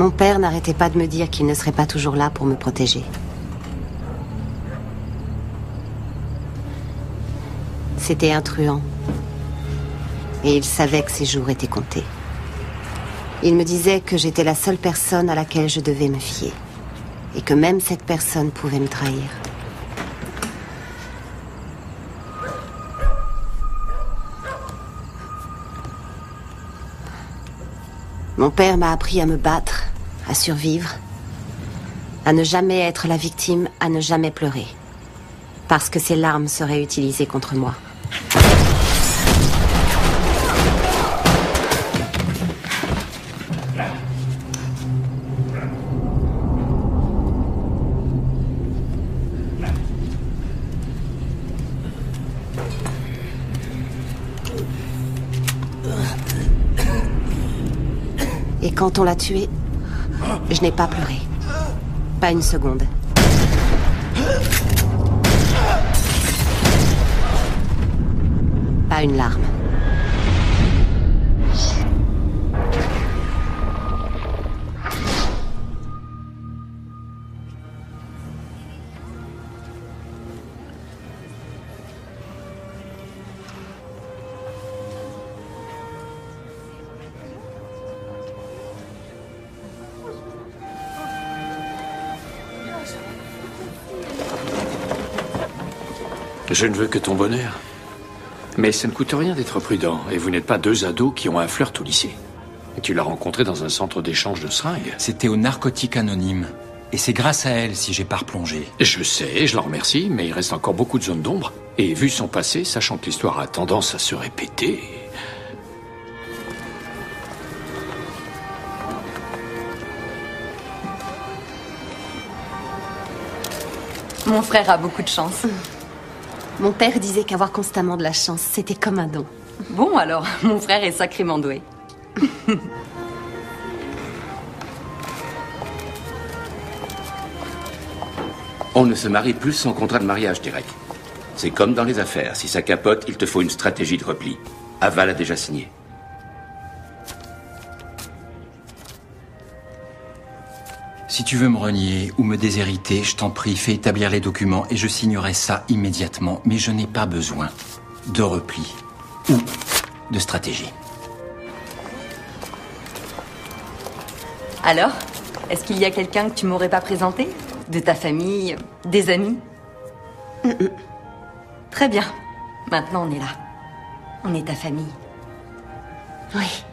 Mon père n'arrêtait pas de me dire qu'il ne serait pas toujours là pour me protéger. C'était un. Et il savait que ses jours étaient comptés. Il me disait que j'étais la seule personne à laquelle je devais me fier. Et que même cette personne pouvait me trahir. Mon père m'a appris à me battre, à survivre, à ne jamais être la victime, à ne jamais pleurer. Parce que ses larmes seraient utilisées contre moi. Et quand on l'a tué, je n'ai pas pleuré. Pas une seconde. Pas une larme. Je ne veux que ton bonheur. Mais ça ne coûte rien d'être prudent, et vous n'êtes pas deux ados qui ont un flirt au lycée. Et tu l'as rencontré dans un centre d'échange de seringues. C'était au narcotique anonyme. Et c'est grâce à elle si j'ai pas replongé. Je sais, je l'en remercie, mais il reste encore beaucoup de zones d'ombre. Et vu son passé, sachant que l'histoire a tendance à se répéter... Mon frère a beaucoup de chance. Mon père disait qu'avoir constamment de la chance, c'était comme un don. Bon alors, mon frère est sacrément doué. On ne se marie plus sans contrat de mariage, Derek. C'est comme dans les affaires. Si ça capote, il te faut une stratégie de repli. Aval a déjà signé. Si tu veux me renier ou me déshériter, je t'en prie, fais établir les documents et je signerai ça immédiatement. Mais je n'ai pas besoin de repli ou de stratégie. Alors, est-ce qu'il y a quelqu'un que tu m'aurais pas présenté? De ta famille Des amis? Très bien. Maintenant, on est là. On est ta famille. Oui.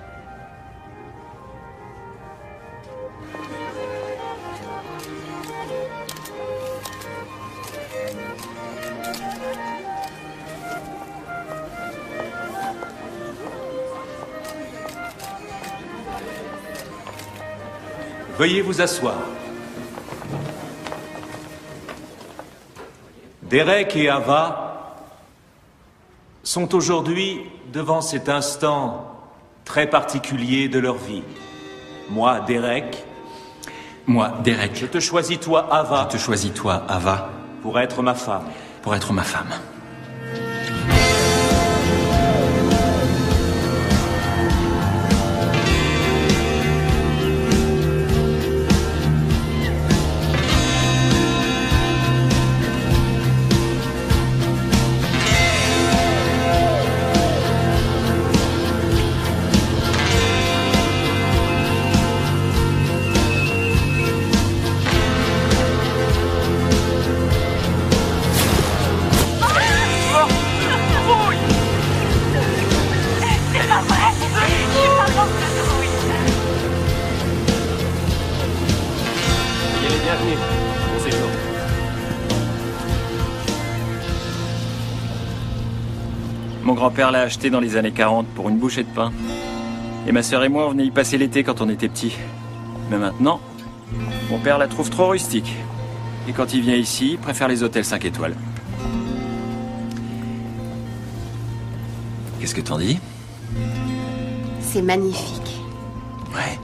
Veuillez vous asseoir. Derek et Ava sont aujourd'hui devant cet instant très particulier de leur vie. Moi, Derek, Moi, Derek, je te choisis toi, Ava, je te choisis toi, Ava, pour être ma femme. pour être ma femme. L'a acheté dans les années 40 pour une bouchée de pain. Et ma sœur et moi, on venait y passer l'été quand on était petits. Mais maintenant, mon père la trouve trop rustique. Et quand il vient ici, il préfère les hôtels 5 étoiles. Qu'est-ce que t'en dis? C'est magnifique. Ouais.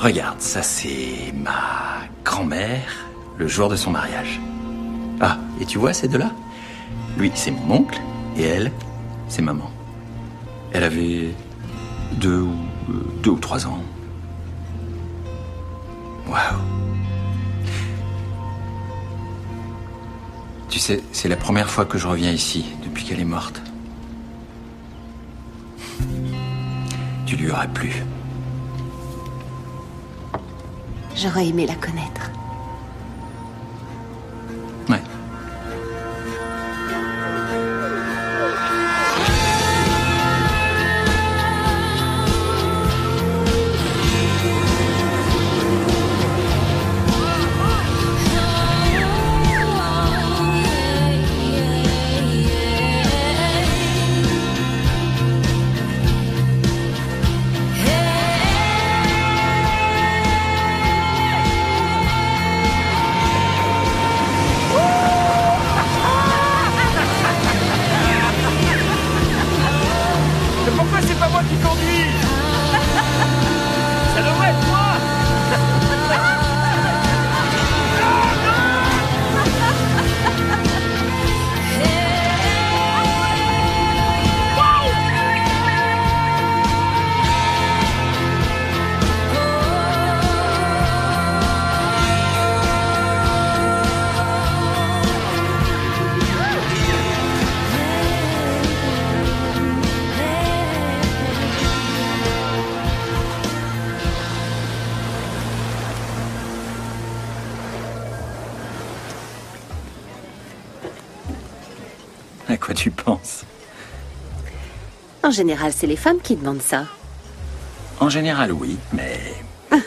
Regarde, ça c'est ma grand-mère le jour de son mariage. Ah, et tu vois ces deux-là? Lui, c'est mon oncle, et elle, c'est maman. Elle avait deux ou, euh, deux ou trois ans. Waouh. Tu sais, c'est la première fois que je reviens ici depuis qu'elle est morte. Tu lui aurais plu. J'aurais aimé la connaître. En général, c'est les femmes qui demandent ça. En général, oui, mais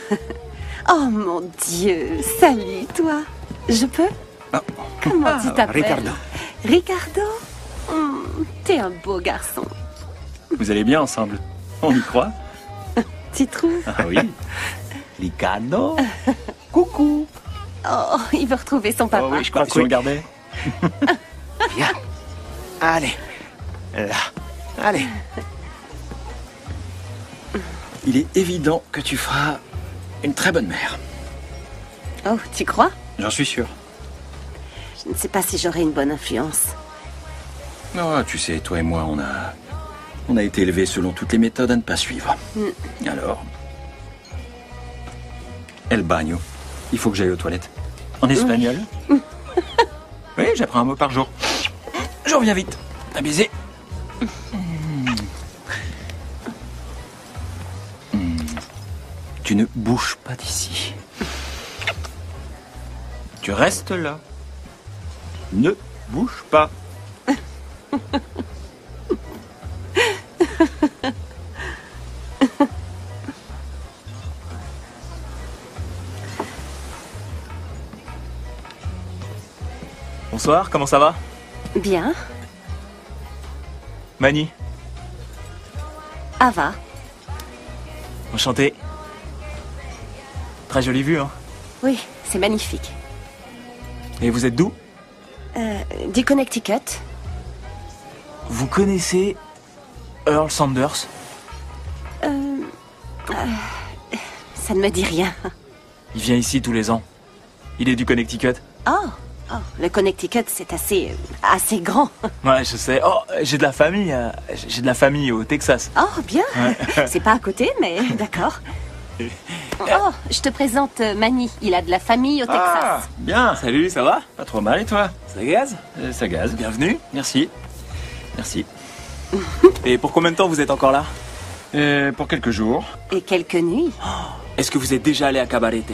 Oh mon Dieu, salut toi. Je peux? Ah. Comment tu Ah, t'appelles? Ricardo. Ricardo? Hmm, T'es un beau garçon. Vous allez bien ensemble? On y croit? Tu trouves? Ah oui Ricardo Coucou Oh, il veut retrouver son papa. Oh oui, je crois que tu regardais. Viens. Allez. Là. Allez. il est évident que tu feras une très bonne mère. Oh, tu crois? J'en suis sûr. Je ne sais pas si j'aurai une bonne influence. Non, tu sais, toi et moi, on a, on a été élevés selon toutes les méthodes à ne pas suivre. Alors, El bagno. Il faut que j'aille aux toilettes. En espagnol? Oui, j'apprends un mot par jour. Je reviens vite. Un baiser. Tu ne bouges pas d'ici. Tu restes là. Ne bouge pas. Bonsoir, comment ça va? Bien. Mani, Ava. enchanté. Très jolie vue, hein. Oui, c'est magnifique. Et vous êtes d'où? Euh, du Connecticut Vous connaissez Earl Sanders? Euh, euh, Ça ne me dit rien. Il vient ici tous les ans. Il est du Connecticut? Oh, oh le Connecticut, c'est assez, assez grand. Ouais, je sais. Oh, j'ai de la famille. euh, J'ai de la famille au Texas. Oh, bien. C'est pas à côté, mais d'accord. Oh, je te présente euh, Manny. Il a de la famille au Texas. Ah, bien. Salut, ça va? Pas trop mal, et toi? Ça gaz? Euh, Ça gaze. Bienvenue. Merci. Merci. Et pour combien de temps vous êtes encore là? Euh, pour quelques jours. Et quelques nuits. Est-ce que vous êtes déjà allé à Cabarete?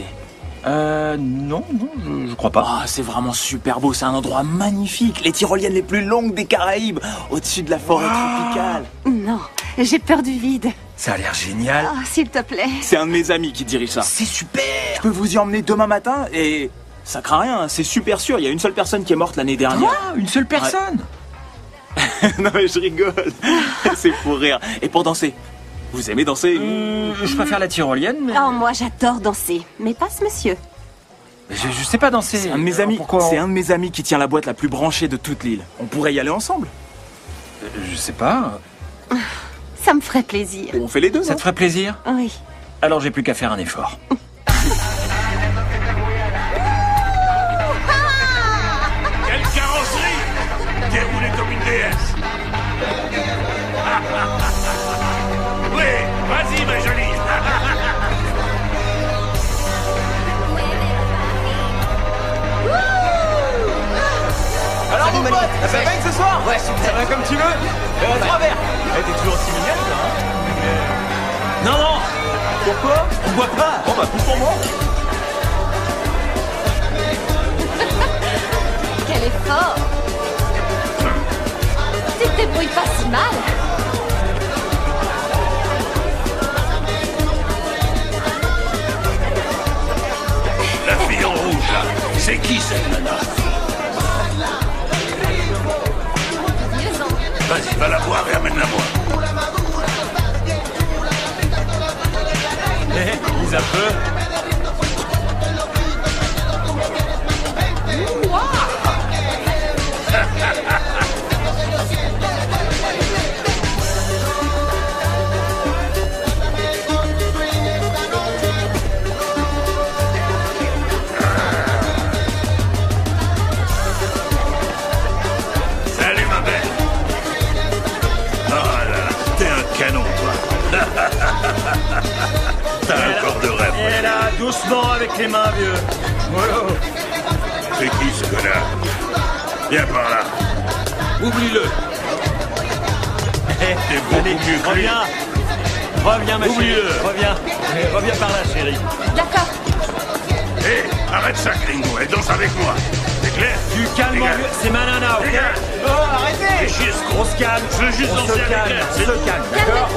Euh, non, non, je, je crois pas. Ah, c'est vraiment super beau, c'est un endroit magnifique. Les tyroliennes les plus longues des Caraïbes, au-dessus de la forêt tropicale. Non, j'ai peur du vide. Ça a l'air génial. Oh, s'il te plaît. C'est un de mes amis qui dirige ça. C'est super. Je peux vous y emmener demain matin et ça craint rien, hein, c'est super sûr. Il y a une seule personne qui est morte l'année dernière. Quoi Une seule personne non mais je rigole. c'est pour rire. Et pour danser. Vous aimez danser Euh, Je préfère la tyrolienne, mais Oh, moi, j'adore danser. Mais passe, monsieur. je, je sais pas danser. C'est un de mes Alors amis. On- C'est un de mes amis qui tient la boîte la plus branchée de toute l'île. On pourrait y aller ensemble. Euh, Je sais pas. Ça me ferait plaisir. On fait les deux. Ça te ferait plaisir Oui. Alors j'ai plus qu'à faire un effort. Quelle carrosserie Déroulée comme une déesse Oui, vas-y ma jolie Alors mon pote, ça va ce soir Ouais, ça va comme tu veux euh, Trois verres Eh, t'es toujours aussi mignonne, toi, hein. Non, non. Pourquoi? On boit pas. Bon, bah, plus pour moi. Quel effort. Tu te débrouilles pas si mal. La fille en rouge, là, c'est qui cette nana? Vas-y, va la voir et amène-la-moi. Eh, lise un peu. Salut, doucement avec les mains, vieux. Voilà. C'est qui ce connard? Viens par là. Oublie-le. Eh, T'es beaucoup allez, mieux que lui. reviens. Reviens, ma chérie. Oublie-le. Reviens. Eh, Reviens par là, chérie. D'accord. Hé, arrête ça, Gringo, et danse avec moi. C'est clair? Du calme, mon vieux. C'est ma nana, ok. Oh, arrêtez Fais chier, ce gros On se calme. Je veux juste on danser se avec calme. elle, se calme, d'accord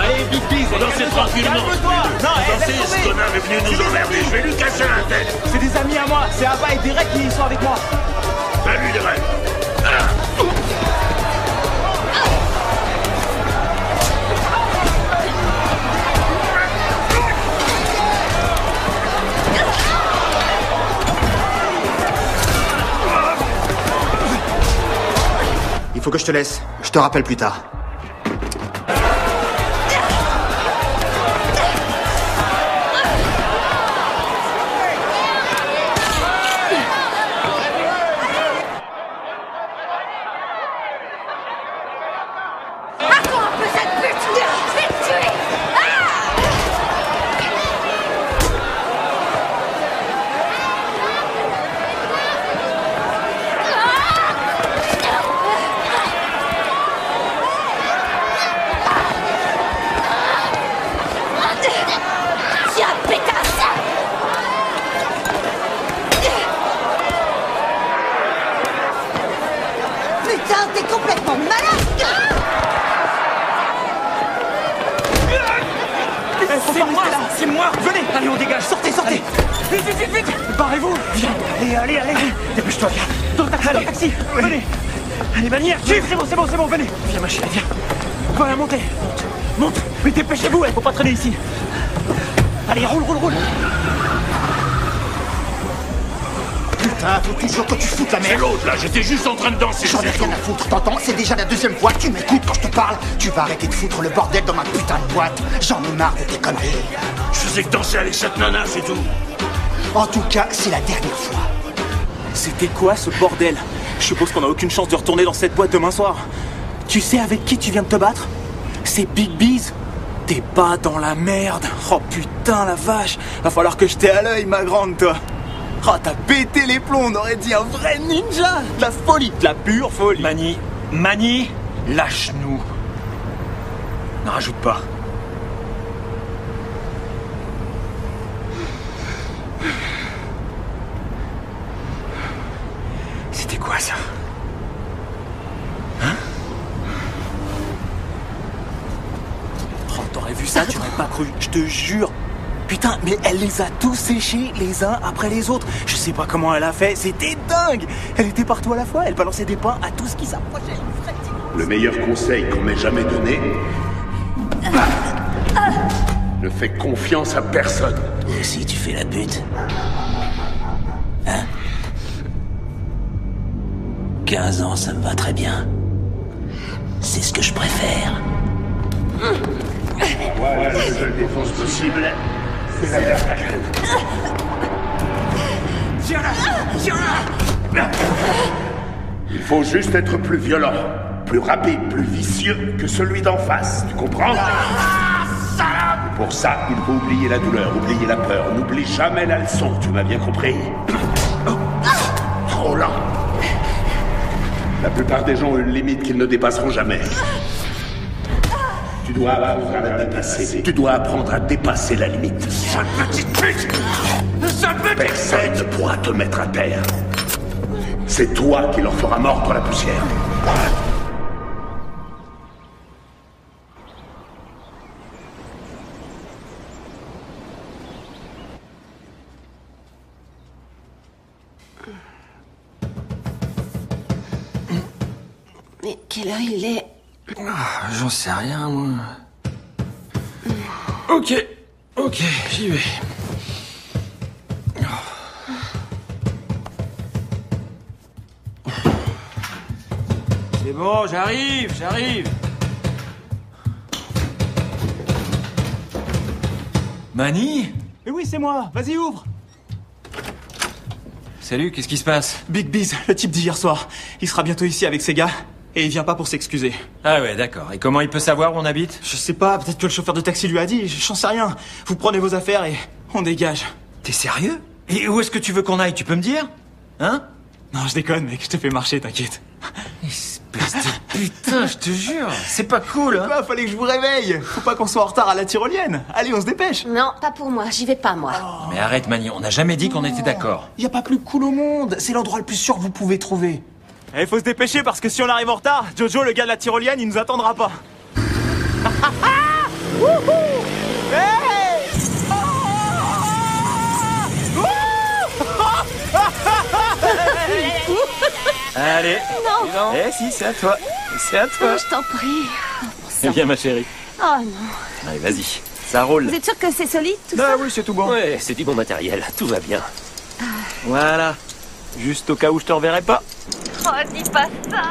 Allez, Big Biz, Faut danser tranquillement. Calme-toi Non, eh, Dansez, ce tomber. connard est venu nous emmerder. Je vais lui casser la tête. C'est des amis à moi, c'est Abba et Derek qui sont avec moi. Salut, rêves. Il faut que je te laisse. Je te rappelle plus tard. J'étais juste en train de danser. J'en ai rien à foutre, t'entends? C'est déjà la deuxième fois que tu m'écoutes quand je te parle. Tu vas arrêter de foutre le bordel dans ma putain de boîte. J'en ai marre de tes conneries. Je faisais que danser avec cette nana, c'est tout. En tout cas, c'est la dernière fois. C'était quoi ce bordel? Je suppose qu'on a aucune chance de retourner dans cette boîte demain soir. Tu sais avec qui tu viens de te battre? C'est Big Biz. T'es pas dans la merde. Oh putain la vache. Va falloir que je t'ai à l'œil ma grande toi. Oh t'as pété les plombs, on aurait dit un vrai ninja. De la folie, de la pure folie. Mani, Mani, lâche-nous. Ne rajoute pas. C'était quoi ça? Oh, t'aurais vu ça, tu m'aurais pas cru, je te jure. Putain, mais elle les a tous séchés les uns après les autres. Je sais pas comment elle a fait, c'était dingue. Elle était partout à la fois, elle balançait des pains à tout ce qui s'approchait. Le meilleur conseil qu'on m'ait jamais donné. Ne fais confiance à personne. Et si tu fais la pute Hein? 15 ans, ça me va très bien. C'est ce que je préfère. Voilà la seule défense possible. Il faut juste être plus violent, plus rapide, plus vicieux que celui d'en face. Tu comprends? Pour ça, il faut oublier la douleur, oublier la peur. N'oublie jamais la leçon, tu m'as bien compris? Oh là La plupart des gens ont une limite qu'ils ne dépasseront jamais. Tu dois apprendre à dépasser. Tu dois apprendre à dépasser la limite. Sale petite pute Personne ne pourra te mettre à terre. C'est toi qui leur fera mordre la poussière. Mais quelle heure il est? Ah, J'en sais rien, moi. Ok, ok, j'y vais. C'est bon, j'arrive, j'arrive. Mani Mais oui, c'est moi. Vas-y, ouvre. Salut, qu'est-ce qui se passe? Big Biz, le type d'hier soir. Il sera bientôt ici avec ses gars. Et il vient pas pour s'excuser. Ah ouais, d'accord. Et comment il peut savoir où on habite? Je sais pas, peut-être que le chauffeur de taxi lui a dit, j'en sais rien. Vous prenez vos affaires et on dégage. T'es sérieux? Et où est-ce que tu veux qu'on aille? Tu peux me dire? Hein? Non, je déconne, mec, je te fais marcher, t'inquiète. Espèce de putain, je te jure, c'est pas cool, hein Bah, fallait que je vous réveille. Faut pas qu'on soit en retard à la tyrolienne. Allez, on se dépêche. Non, pas pour moi, j'y vais pas, moi. Mais arrête, Mani, on n'a jamais dit qu'on était d'accord. Y a pas plus cool au monde. C'est l'endroit le plus sûr que vous pouvez trouver. Eh, faut se dépêcher parce que si on arrive en retard, Jojo, le gars de la tyrolienne, il nous attendra pas. Allez. Non. Eh si, c'est à toi. C'est à toi. Oh, je t'en prie. Eh bien, ma chérie. Oh non. Allez, vas-y. Ça roule. Vous êtes sûr que c'est solide, tout Ah ça oui, c'est tout bon. Ouais, c'est du bon matériel, tout va bien. Voilà. Juste au cas où je te reverrai pas. Oh, dis pas ça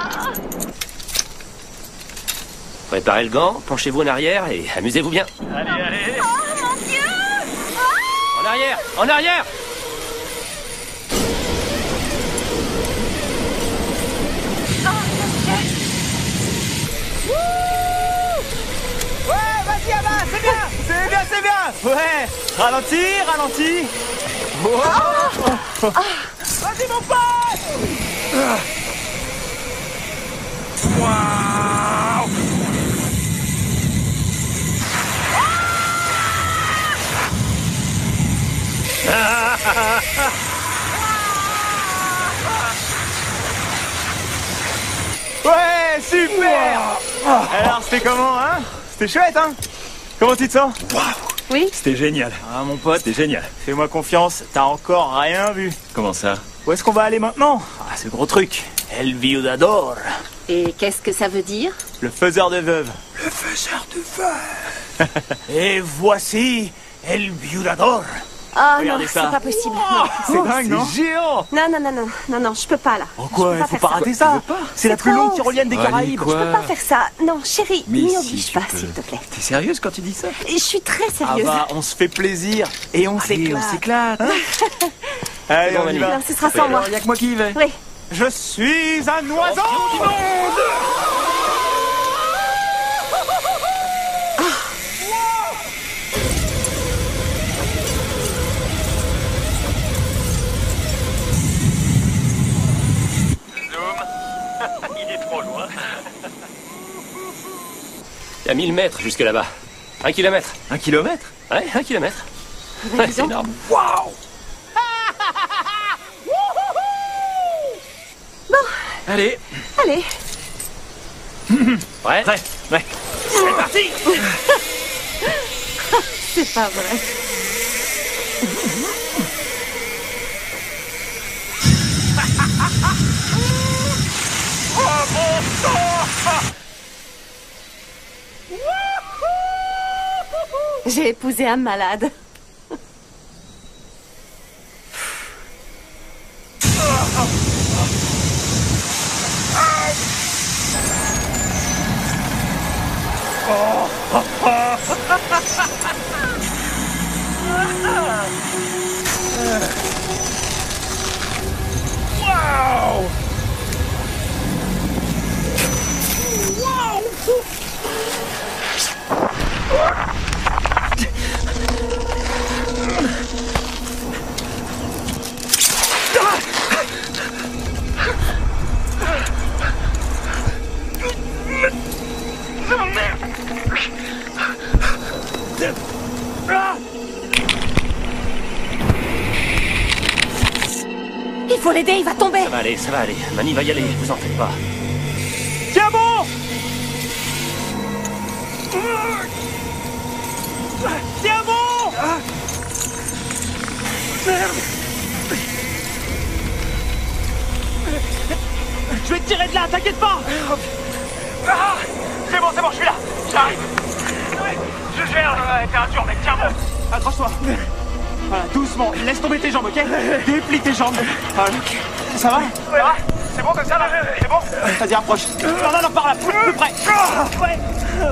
Préparez le gant, penchez-vous en arrière et amusez-vous bien. Allez, allez. Oh mon dieu En arrière En arrière Ouais, vas-y, Abba, c'est bien C'est bien, c'est bien Ouais Ralenti, ralenti Oh. Vas-y, mon pote. Waouh Ouais, super. Alors, c'était comment, hein? C'était chouette, hein? Comment tu te sens? Oui C'était génial. Ah, mon pote, C'était génial. fais-moi confiance, t'as encore rien vu. Comment ça? Où est-ce qu'on va aller maintenant? Ah, le gros truc. El Viudador. Et qu'est-ce que ça veut dire? Le faiseur de veuves. Le faiseur de feu. Et voici El Viudador. Ah non, Regardez c'est ça. pas possible. Non. C'est dingue, non géant non, non, non, non, non, non, je peux pas là. Oh quoi, peux faut faire pas rater ça. C'est la plus longue tyrolienne des Caraïbes. Je peux pas faire ça. Non, chérie, n'y si, oblige tu pas, s'il te plaît. T'es sérieuse quand tu dis ça Je suis très Ah sérieuse. bah, on se fait plaisir et on s'éclate. Allez, on y Manu. va. non, ce sera sans moi. Il y a que moi qui y vais. Oui. Je suis un oiseau Il y a 1000 mètres jusque là-bas. Un kilomètre. Un kilomètre Ouais, un kilomètre. Ouais, c'est énorme. Waouh Allez, Allez, Prêt prêt Ouais. C'est parti c'est pas vrai. J'ai épousé un malade. L'aider, il va tomber. Ça va aller, ça va aller. Mani va y aller, vous en faites pas. Tiens bon Tiens bon Merde Je vais te tirer de là, t'inquiète pas Ah C'est bon, c'est bon, je suis là. J'arrive. Je gère T'es un dur mec, tiens bon. Accroche-toi Voilà, doucement, laisse tomber tes jambes, ok Déplie tes jambes. Voilà. Ça va Ça va C'est bon comme ça là C'est bon Vas-y, approche. Non, non, non, par là, plus, plus près. Ouais.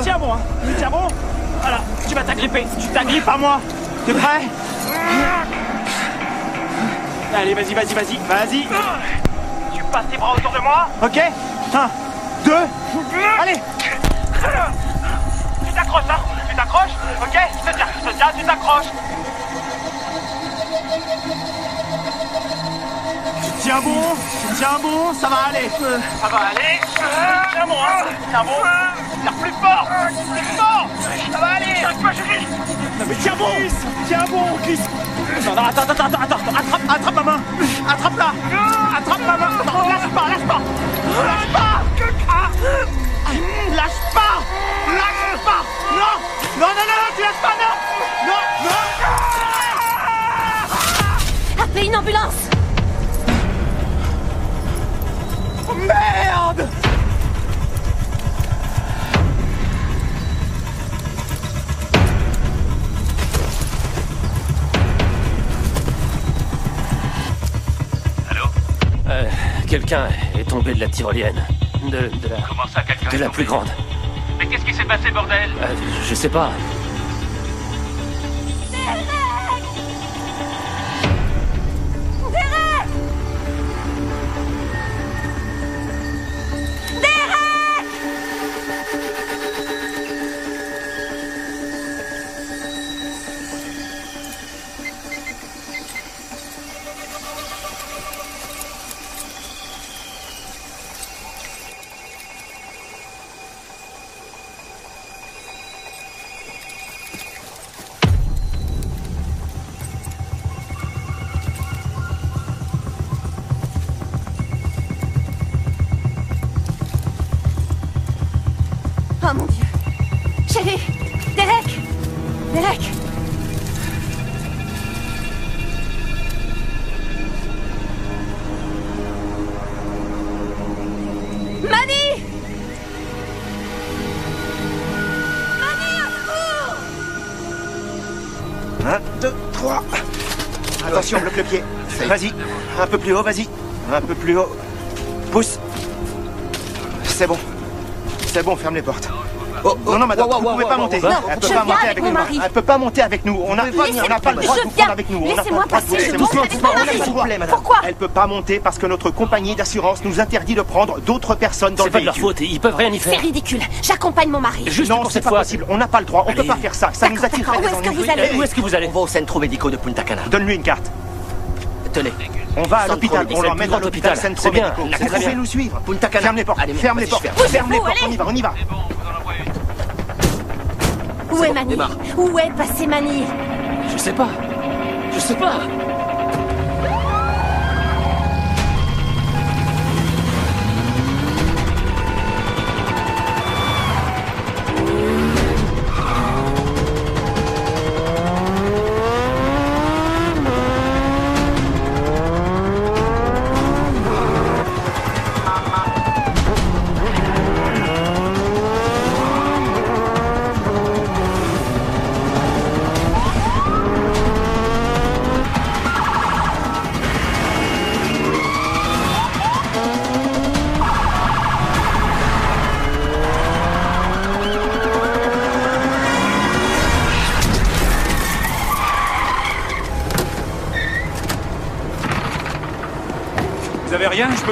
Tiens bon, hein. Tiens bon. Voilà, tu vas t'agripper. Tu t'agrippes à moi. T'es prêt Allez, vas-y, vas-y, vas-y, vas-y. Tu passes tes bras autour de moi. Ok. Un, deux, allez. Tu t'accroches, hein. Tu t'accroches. Ok. Je te tiens, je te tiens, tu t'accroches Tiens bon, tiens bon, ça va aller. Ça va aller. Tiens bon, hein. Tiens bon. Tire plus fort, plus fort. Ça va aller. Non mais tiens bon, tiens bon, glisse. Non, non, attends, attends, attends, attends, attrape, attrape ma main. Attrape-la. Attrape ma main. Non, lâche pas, lâche pas. Lâche pas. Ah. Lâche pas. Lâche pas. Non, non, non, non, non, tu lâches pas, non. Non, non. Appelez une ambulance Merde Euh, quelqu'un est tombé de la tyrolienne. De, de la. Comment ça, quelqu'un De est la tombé plus grande. Mais qu'est-ce qui s'est passé, bordel? Euh, je sais pas. Un peu plus haut, vas-y. Un peu plus haut. Pousse. C'est bon. C'est bon, ferme les portes. non, non, madame, wow, wow, vous pouvez wow, pas monter. Non, Elle peut je pas viens monter avec avec mon nous. mari. Elle peut pas monter avec nous. On n'a Laissez- on n'a pas le droit de vous viens. prendre avec nous. Laissez-moi vous passer, je monte avec mon mari. pas le droit. Pourquoi Elle peut pas monter parce que notre compagnie d'assurance nous interdit de prendre d'autres personnes dans C'est le pas de leur véhicule. faute, ils peuvent rien y C'est faire. ridicule. J'accompagne mon mari. non, c'est pas possible. On n'a pas le droit. On peut Allez. pas faire ça. Ça nous des Où est-ce que vous allez Où est-ce que vous allez On va au centro médico de Punta Cana. Donne-lui une carte. Tenez. On va à l'hôpital. On C'est le l'emmène plus à l'hôpital C'est bien. Vous pouvez nous suivre. Punta Cana. Ferme les portes. Allez, Ferme les portes. ferme. Les portes. allez On y va. On y va. Où est Mani. Où est passé Mani Je sais pas. Je sais pas.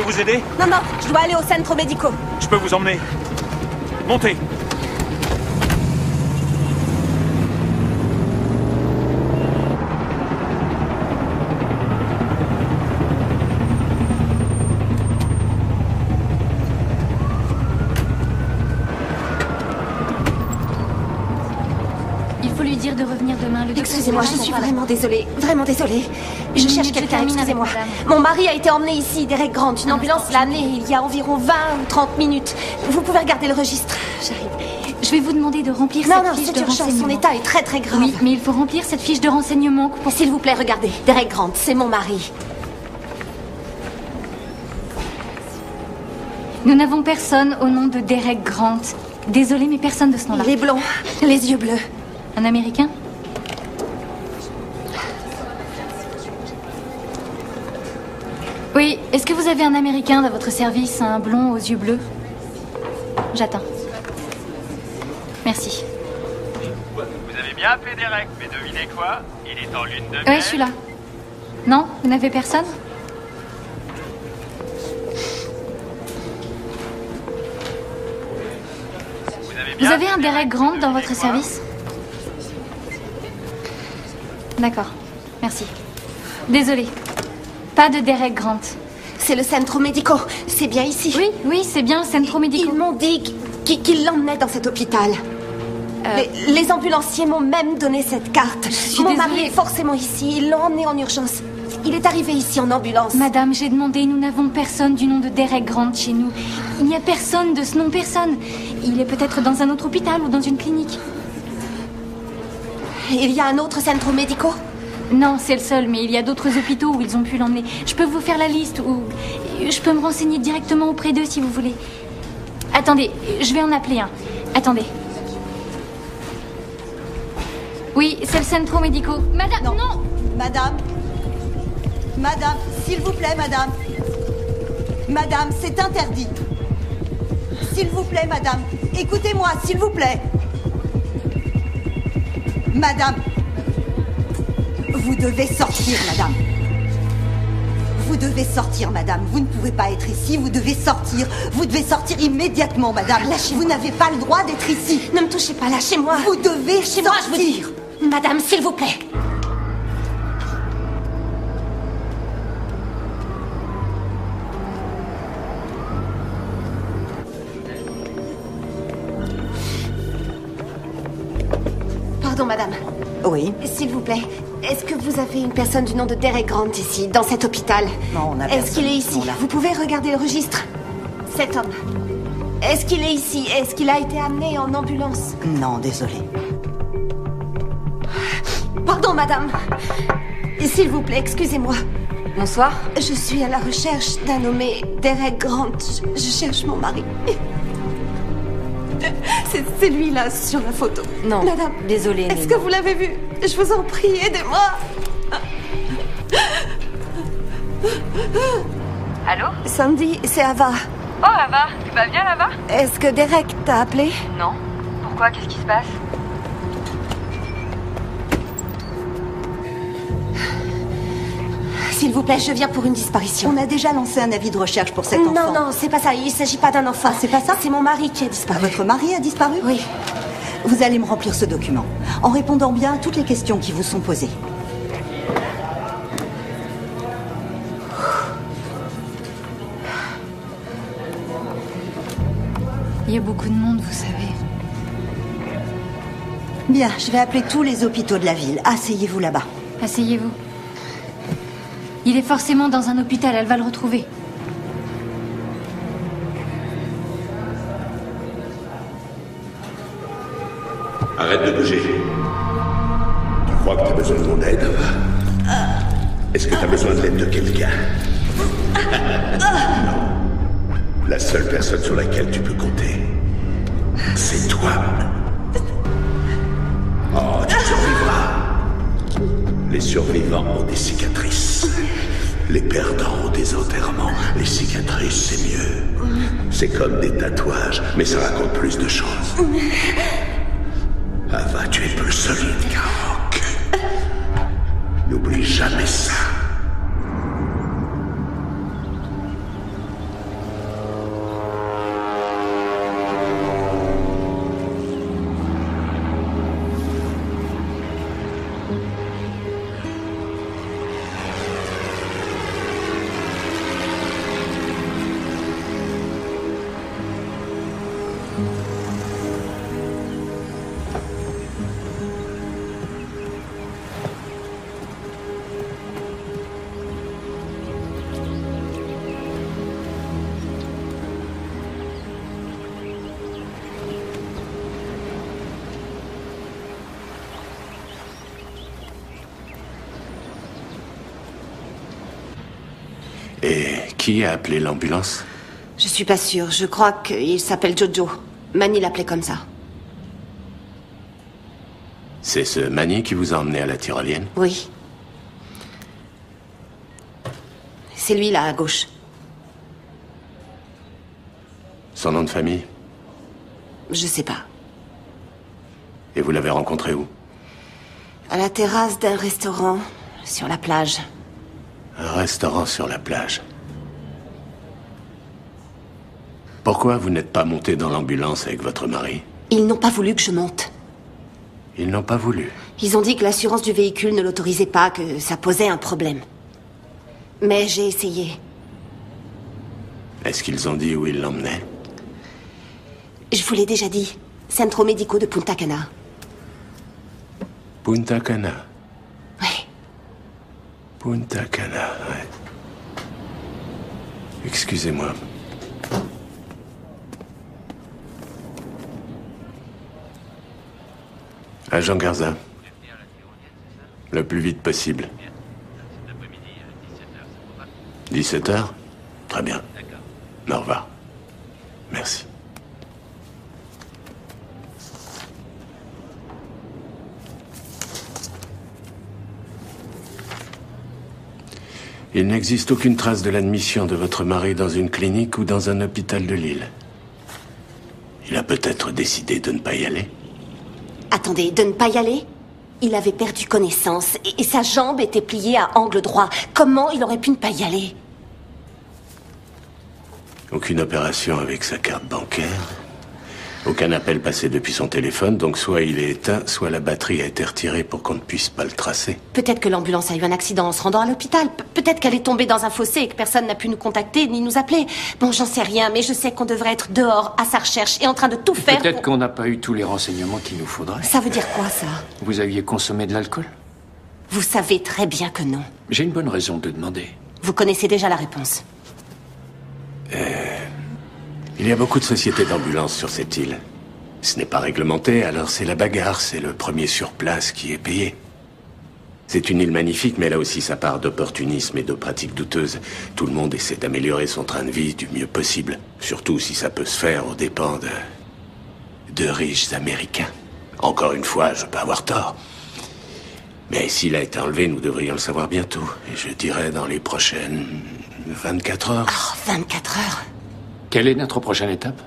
Vous aider Non, non, je dois aller au centro médico. Je peux vous emmener. Montez. Il faut lui dire dire de revenir demain. Le docteur Excusez-moi, je suis vraiment désolée. Vraiment désolée. Je cherche quelqu'un, excusez-moi. Mon mari a été emmené ici, Derek Grant. Une ambulance l'a amené il y a environ 20 ou 30 minutes. Vous pouvez regarder le registre. J'arrive. Je vais vous demander de remplir Non, cette non, fiche de urgent. Son renseignement. état est très très grave. Oui, mais il faut remplir cette fiche de renseignement. Pour... S'il vous plaît, regardez. Derek Grant, c'est mon mari. Nous n'avons personne au nom de Derek Grant. Désolée, mais personne de ce nom-là. Il est blond, les yeux bleus. Un Américain? Est-ce que vous avez un Américain dans votre service, un blond aux yeux bleus? J'attends. Merci. Vous avez bien appelé Derek, mais devinez quoi? Il est en lune de Oui, je suis là. Non Vous n'avez personne? Vous avez un Derek Grant dans votre service? D'accord. Merci. Désolée. Pas de Derek Grant. C'est le centro medico. C'est bien ici. Oui, oui, c'est bien le centro medico. Ils m'ont dit qu'- qu'ils l'emmenaient dans cet hôpital. Euh. Les, les ambulanciers m'ont même donné cette carte. suis Mon désolée. mari est forcément ici. Ils l'ont emmené en urgence. Il est arrivé ici en ambulance. Madame, j'ai demandé, nous n'avons personne du nom de Derek Grant chez nous. Il n'y a personne de ce nom, personne. Il est peut-être dans un autre hôpital ou dans une clinique. Il y a un autre centro medico Non, c'est le seul, mais il y a d'autres hôpitaux où ils ont pu l'emmener. Je peux vous faire la liste ou je peux me renseigner directement auprès d'eux si vous voulez. Attendez, je vais en appeler un. Attendez. Oui, c'est le centro medico. Madame, non, Madame Madame, s'il vous plaît, madame Madame, c'est interdit. S'il vous plaît, madame, écoutez-moi, s'il vous plaît. Madame, vous devez sortir, madame. Vous devez sortir, madame. Vous ne pouvez pas être ici. Vous devez sortir. Vous devez sortir immédiatement, madame. Vous n'avez pas le droit d'être ici. Ne me touchez pas, lâchez-moi. Vous devez sortir. je veux dire. Madame, s'il vous plaît. Pardon, madame. Oui. S'il vous plaît, est-ce que vous avez une personne du nom de Derek Grant ici, dans cet hôpital Non, on a Est-ce qu'il est ici. Vous pouvez regarder le registre Cet homme. Est-ce qu'il est ici Est-ce qu'il a été amené en ambulance Non, désolé. Pardon, madame. S'il vous plaît, excusez-moi. Bonsoir. Je suis à la recherche d'un nommé Derek Grant. Je cherche mon mari. C'est lui là sur la photo. Non. Madame. Désolée. Est-ce que vous l'avez vu? Je vous en prie, aidez-moi. Allô? Sandy, c'est Ava. Oh, Ava, tu vas bien là-bas Est-ce que Derek t'a appelé? Non. Pourquoi? Qu'est-ce qui se passe? Vous plaît, je viens pour une disparition. On a déjà lancé un avis de recherche pour cet non, enfant. Non, c'est pas ça. Il s'agit pas d'un enfant. c'est pas ça C'est mon mari qui a disparu. Votre mari a disparu Oui. Vous allez me remplir ce document en répondant bien à toutes les questions qui vous sont posées. il y a beaucoup de monde, vous savez. Bien, je vais appeler tous les hôpitaux de la ville. Asseyez-vous là-bas. Asseyez-vous. Il est forcément dans un hôpital, elle va le retrouver. Arrête de bouger. Tu crois que t'as besoin de mon aide Est-ce que t'as besoin de l'aide de quelqu'un? Non. La seule personne sur laquelle tu peux compter, c'est toi. Oh, tu survivras. Les survivants ont des cicatrices. Les perdants ont des enterrements. Les cicatrices, c'est mieux. C'est comme des tatouages, mais ça raconte plus de choses. Ava, tu es plus solide qu'un roc. N'oublie jamais ça. Qui a appelé l'ambulance? Je suis pas sûre. Je crois qu'il s'appelle Jojo. Manny l'appelait comme ça. C'est ce Manny qui vous a emmené à la tyrolienne? Oui. C'est lui là, à gauche. Son nom de famille? Je sais pas. Et vous l'avez rencontré où? À la terrasse d'un restaurant, sur la plage. Un restaurant sur la plage. Pourquoi vous n'êtes pas monté dans l'ambulance avec votre mari Ils n'ont pas voulu que je monte. Ils n'ont pas voulu. Ils ont dit que l'assurance du véhicule ne l'autorisait pas, que ça posait un problème. Mais j'ai essayé. Est-ce qu'ils ont dit où ils l'emmenaient Je vous l'ai déjà dit. Centro Médico de Punta Cana. Punta Cana. Oui. Punta Cana, ouais. Excusez-moi. Agent Garza. Le plus vite possible. 17 heures Très bien. Au revoir. Merci. Il n'existe aucune trace de l'admission de votre mari dans une clinique ou dans un hôpital de Lille. Il a peut-être décidé de ne pas y aller. Attendez, de ne pas y aller? Il avait perdu connaissance et, et sa jambe était pliée à angle droit. Comment il aurait pu ne pas y aller? Aucune opération avec sa carte bancaire? Aucun appel passé depuis son téléphone, donc soit il est éteint, soit la batterie a été retirée pour qu'on ne puisse pas le tracer. Peut-être que l'ambulance a eu un accident en se rendant à l'hôpital. Pe- Peut-être qu'elle est tombée dans un fossé et que personne n'a pu nous contacter ni nous appeler. Bon, j'en sais rien, mais je sais qu'on devrait être dehors, à sa recherche et en train de tout faire Peut-être pour... qu'on n'a pas eu tous les renseignements qu'il nous faudrait. Ça veut dire quoi, ça? Vous aviez consommé de l'alcool? Vous savez très bien que non. J'ai une bonne raison de demander. Vous connaissez déjà la réponse. Il y a beaucoup de sociétés d'ambulance sur cette île. Ce n'est pas réglementé, alors c'est la bagarre, c'est le premier sur place qui est payé. C'est une île magnifique, mais a aussi sa part d'opportunisme et de pratiques douteuses. Tout le monde essaie d'améliorer son train de vie du mieux possible, surtout si ça peut se faire aux dépens de... de riches Américains. Encore une fois, je peux avoir tort. Mais s'il a été enlevé, nous devrions le savoir bientôt. Et je dirais dans les prochaines 24 heures. 24 heures? Quelle est notre prochaine étape?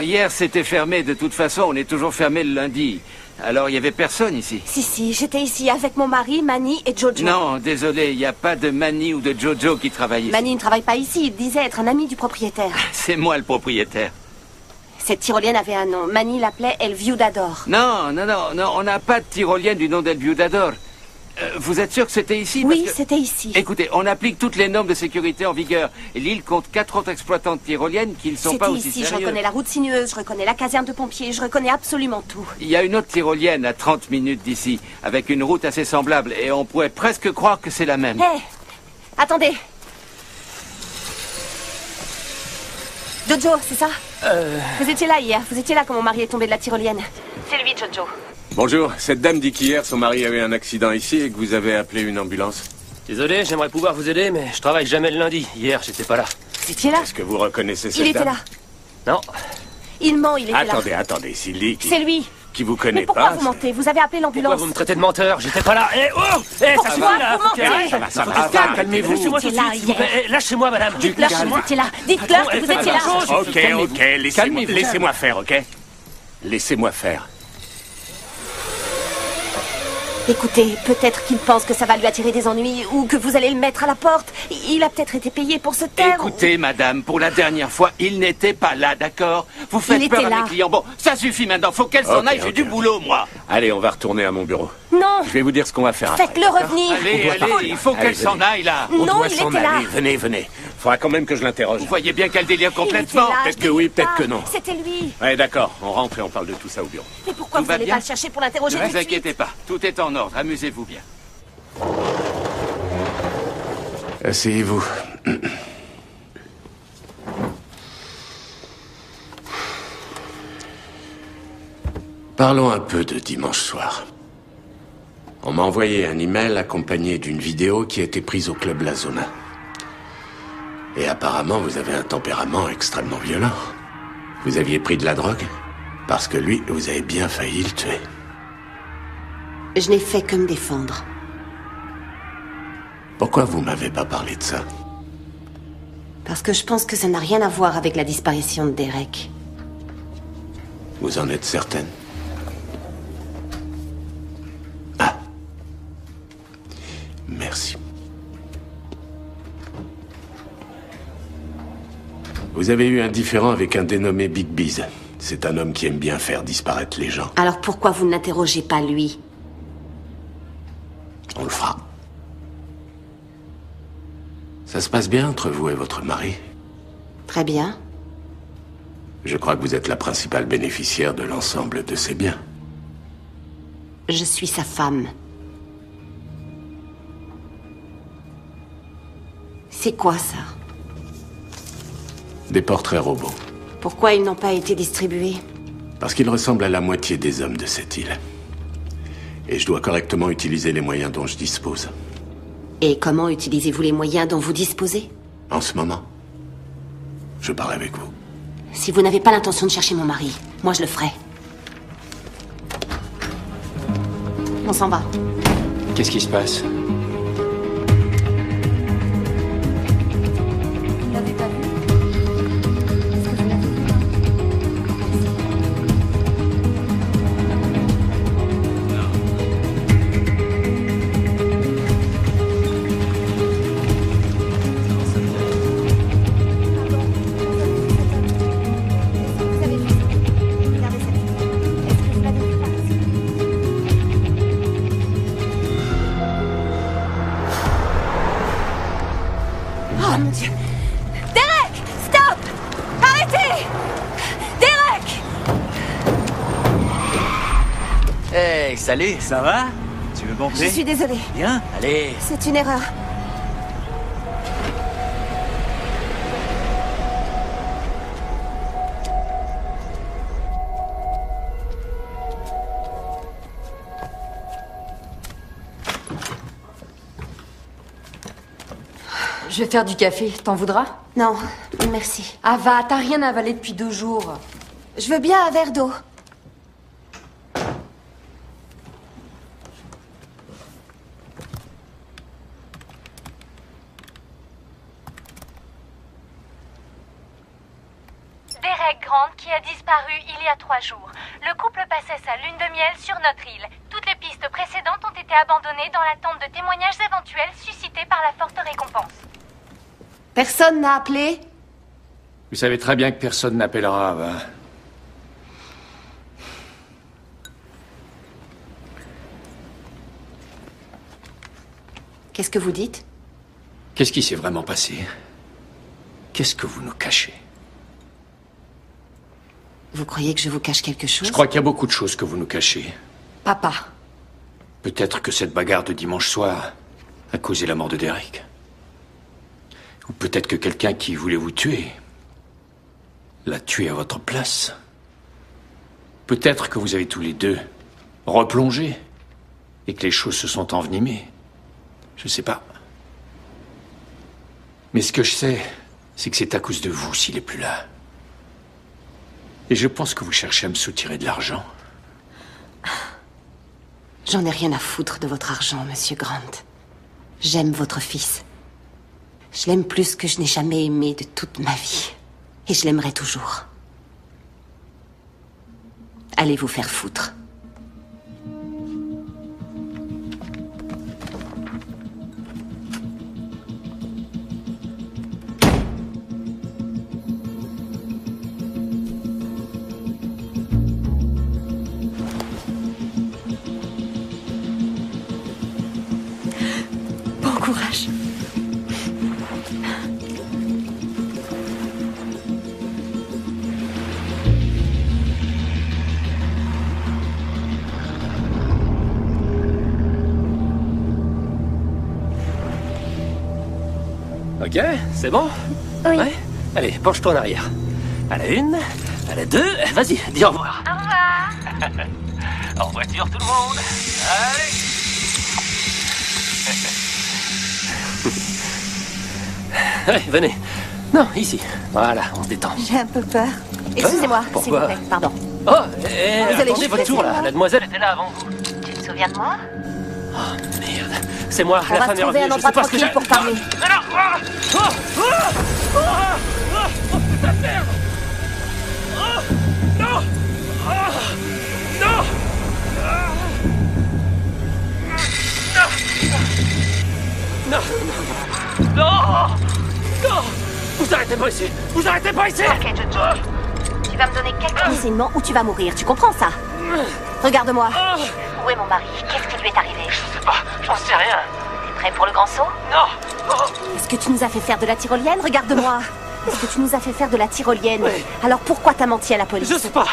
Hier, c'était fermé. De toute façon, on est toujours fermé le lundi. Alors, il y avait personne ici. Si, si, j'étais ici avec mon mari, Manny et Jojo. Non, désolé, il n'y a pas de Manny ou de Jojo qui travaille ici. Manny ne travaille pas ici, il disait être un ami du propriétaire. C'est moi le propriétaire. Cette tyrolienne avait un nom. Manny l'appelait El Viudador. Non, non, non, non, on n'a pas de tyrolienne du nom d'El Viudador. Euh, vous êtes sûr que c'était ici? Oui, que- c'était ici. Écoutez, on applique toutes les normes de sécurité en vigueur. L'île compte quatre autres exploitants de tyroliennes qui ne sont pas aussi ici, je sérieux. reconnais la route sinueuse, je reconnais la caserne de pompiers, je reconnais absolument tout. Il y a une autre tyrolienne à 30 minutes d'ici, avec une route assez semblable, et on pourrait presque croire que c'est la même. Hé Attendez Jojo, c'est ça? Vous étiez là hier, vous étiez là quand mon mari est tombé de la tyrolienne. C'est lui, Jojo. Bonjour, cette dame dit qu'hier son mari avait un accident ici et que vous avez appelé une ambulance. Désolé, j'aimerais pouvoir vous aider, mais je travaille jamais le lundi. Hier, j'étais pas là. Vous étiez là Est-ce que vous reconnaissez cette Il était dame là. Non. Il ment, il était Attendez, là. attendez, Sylvie qui, C'est lui. qui vous Mais connaît pourquoi pas. vous mentez Vous avez appelé Pourquoi l'ambulance. vous me traitez de menteur J'étais pas là. Eh, oh Eh, ça suffit là vous mentez arrête. Ça va, ça va, calmez-vous. Laissez-moi tout de suite, s'il. Eh, Lâchez-moi, madame. Dites-leur que vous étiez là. Dites-leur que vous étiez là. Ok, ok, laissez-moi faire, ok Laissez-moi faire. Écoutez, peut-être qu'il pense que ça va lui attirer des ennuis ou que vous allez le mettre à la porte. Il a peut-être été payé pour se taire. Écoutez, madame, pour la dernière fois, il n'était pas là, d'accord? Vous faites Il peur était à là. mes clients. Bon, ça suffit maintenant, faut qu'elle s'en aille, j'ai du boulot, moi. Allez, on va retourner à mon bureau. Non, Je vais vous dire ce qu'on va faire après. faites-le revenir. Allez, allez, il faut qu'elle s'en aille, là. On Non, doit il était là. Venez, venez. Faudra quand même que je l'interroge. Vous voyez bien qu'elle délire complètement. Il Peut-être que oui, peut-être que non. C'était lui. Ouais, d'accord. On rentre et on parle de tout ça au bureau. Mais pourquoi Tout vous va n'allez pas le chercher pour l'interroger Ne vous inquiétez pas, tout est en ordre, amusez-vous bien. Asseyez-vous. Parlons un peu de dimanche soir. On m'a envoyé un email accompagné d'une vidéo qui a été prise au club La Zona. Et apparemment, vous avez un tempérament extrêmement violent. Vous aviez pris de la drogue Parce que lui, vous avez bien failli le tuer. Je n'ai fait que me défendre. Pourquoi vous m'avez pas parlé de ça? Parce que je pense que ça n'a rien à voir avec la disparition de Derek. Vous en êtes certaine? Ah. Merci. Vous avez eu un différend avec un dénommé Big Biz. C'est un homme qui aime bien faire disparaître les gens. Alors pourquoi vous n'interrogez pas lui? On le fera. Ça se passe bien entre vous et votre mari? Très bien. Je crois que vous êtes la principale bénéficiaire de l'ensemble de ces biens. Je suis sa femme. C'est quoi ça? Des portraits robots. Pourquoi ils n'ont pas été distribués Parce qu'ils ressemblent à la moitié des hommes de cette île. Et je dois correctement utiliser les moyens dont je dispose. Et comment utilisez-vous les moyens dont vous disposez En ce moment, je parle avec vous. Si vous n'avez pas l'intention de chercher mon mari, moi je le ferai. On s'en va. Qu'est-ce qui se passe salut Ça va? Tu veux monter? Je suis désolée. Bien Allez C'est une erreur. Je vais faire du café. T'en voudras? Non, merci. Ah va, t'as rien avalé depuis deux jours. Je veux bien un verre d'eau. Derek Grant qui a disparu il y a trois jours. Le couple passait sa lune de miel sur notre île. Toutes les pistes précédentes dans l'attente de témoignages éventuels suscités par la forte récompense. Personne n'a appelé? Vous savez très bien que personne n'appellera. va. Qu'est-ce que vous dites? Qu'est-ce qui s'est vraiment passé? Qu'est-ce que vous nous cachez? Vous croyez que je vous cache quelque chose? Je crois qu'il y a beaucoup de choses que vous nous cachez. Papa, Peut-être que cette bagarre de dimanche soir a causé la mort de Derek. Ou peut-être que quelqu'un qui voulait vous tuer l'a tué à votre place. Peut-être que vous avez tous les deux replongé et que les choses se sont envenimées. Je sais pas. Mais ce que je sais, c'est que c'est à cause de vous s'il est plus là. Et je pense que vous cherchez à me soutirer de l'argent. j'en ai rien à foutre de votre argent, monsieur Grant. J'aime votre fils. Je l'aime plus que je n'ai jamais aimé de toute ma vie. Et je l'aimerai toujours. Allez vous faire foutre. C'est bon Oui. Ouais Allez, penche-toi en arrière. À la une, à la deux, vas-y, dis au revoir. Au revoir. en voiture, tout le monde. Allez. Allez, venez. Non, ici. Voilà, on se détend. J'ai un peu peur. Excusez-moi, hein s'il vous plaît, pardon. Oh, eh, Désolé, attendez votre tour, là. La demoiselle était là avant vous. Tu te souviens de moi? Merde. C'est moi, On la va femme est trouver revenue. un Je sais endroit pas ce que tranquille j'ai. pour parler. Ah, ah, ah, ah, ah, oh, putain de merde. Oh, non, ah, non, ah, non, non, non, non, vous arrêtez pas ici, vous arrêtez pas ici. Ok, Jojo. Tu vas me donner quelques renseignements ou tu vas mourir, tu comprends ça Regarde-moi. Où est mon mari? Qu'est-ce qui lui est arrivé? Je sais pas, j'en sais rien. T'es prêt pour le grand saut? Non Est-ce que tu nous as fait faire de la tyrolienne? Regarde-moi. Est-ce que tu nous as fait faire de la tyrolienne? Alors pourquoi t'as menti à la police? Je sais pas.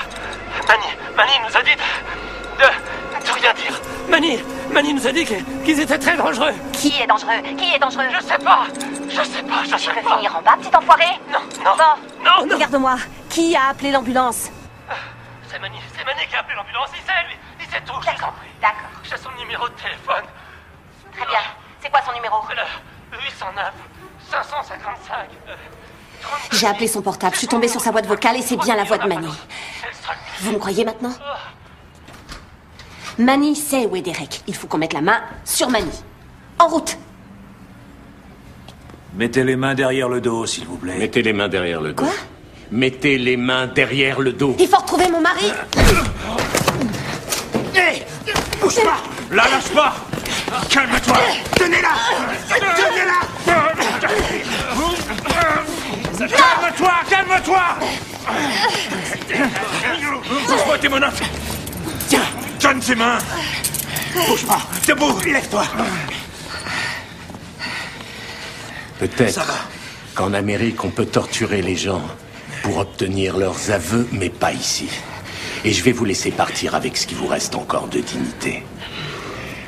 Mani, Mani nous a dit de, de, de rien dire. Mani, Mani nous a dit qu'ils étaient très dangereux. Qui est dangereux? Qui est dangereux? Je sais pas. Je sais pas, je Tu sais veux pas. finir en bas, petit enfoiré? Non, non. Bon. Non, non. Regarde-moi. Qui a appelé l'ambulance? C'est Mani, Mani qui a appelé l'ambulance. Il sait, lui. Il sait tout. D'accord. J'ai son numéro de téléphone. Très bien. C'est quoi son numéro? Le 809 555. euh, J'ai appelé son portable, je suis tombée sur sa boîte vocale et c'est bien la voix de Manny. Vous me croyez maintenant? Manny sait où est Derek. Il faut qu'on mette la main sur Manny. En route Mettez les mains derrière le dos, s'il vous plaît. Mettez les mains derrière le dos. Mettez les mains derrière le dos. Il faut retrouver mon mari. Hé Bouge pas La lâche pas. Calme-toi. Tenez-la Tenez-la Calme-toi Calme-toi. Bouge-moi tes menottes. Tiens Donne tes mains. Bouge pas. Debout Lève-toi. Peut-être qu'en Amérique, on peut torturer les gens pour obtenir leurs aveux, mais pas ici. Et je vais vous laisser partir avec ce qui vous reste encore de dignité.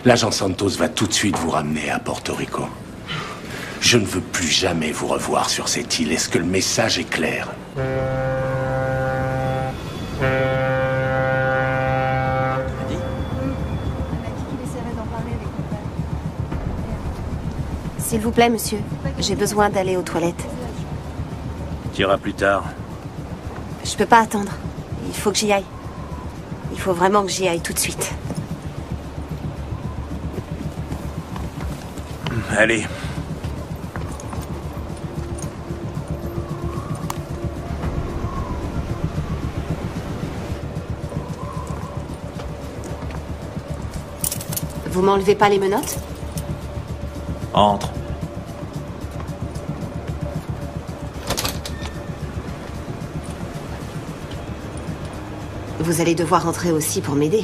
L'agent Santos va tout de suite vous ramener à Porto Rico. Je ne veux plus jamais vous revoir sur cette île. Est-ce que le message est clair? S'il vous plaît, monsieur. J'ai besoin d'aller aux toilettes. Tu iras plus tard. Je peux pas attendre. Il faut que j'y aille. Il faut vraiment que j'y aille tout de suite. Allez. Vous m'enlevez pas les menottes? Entre. Vous allez devoir entrer aussi pour m'aider.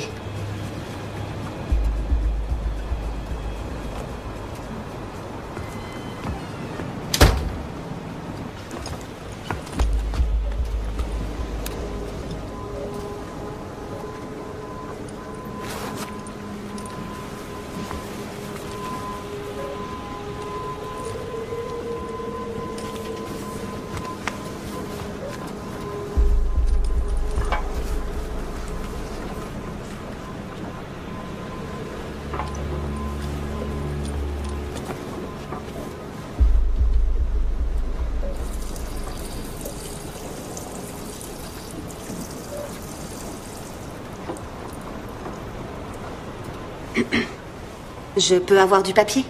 Je peux avoir du papier?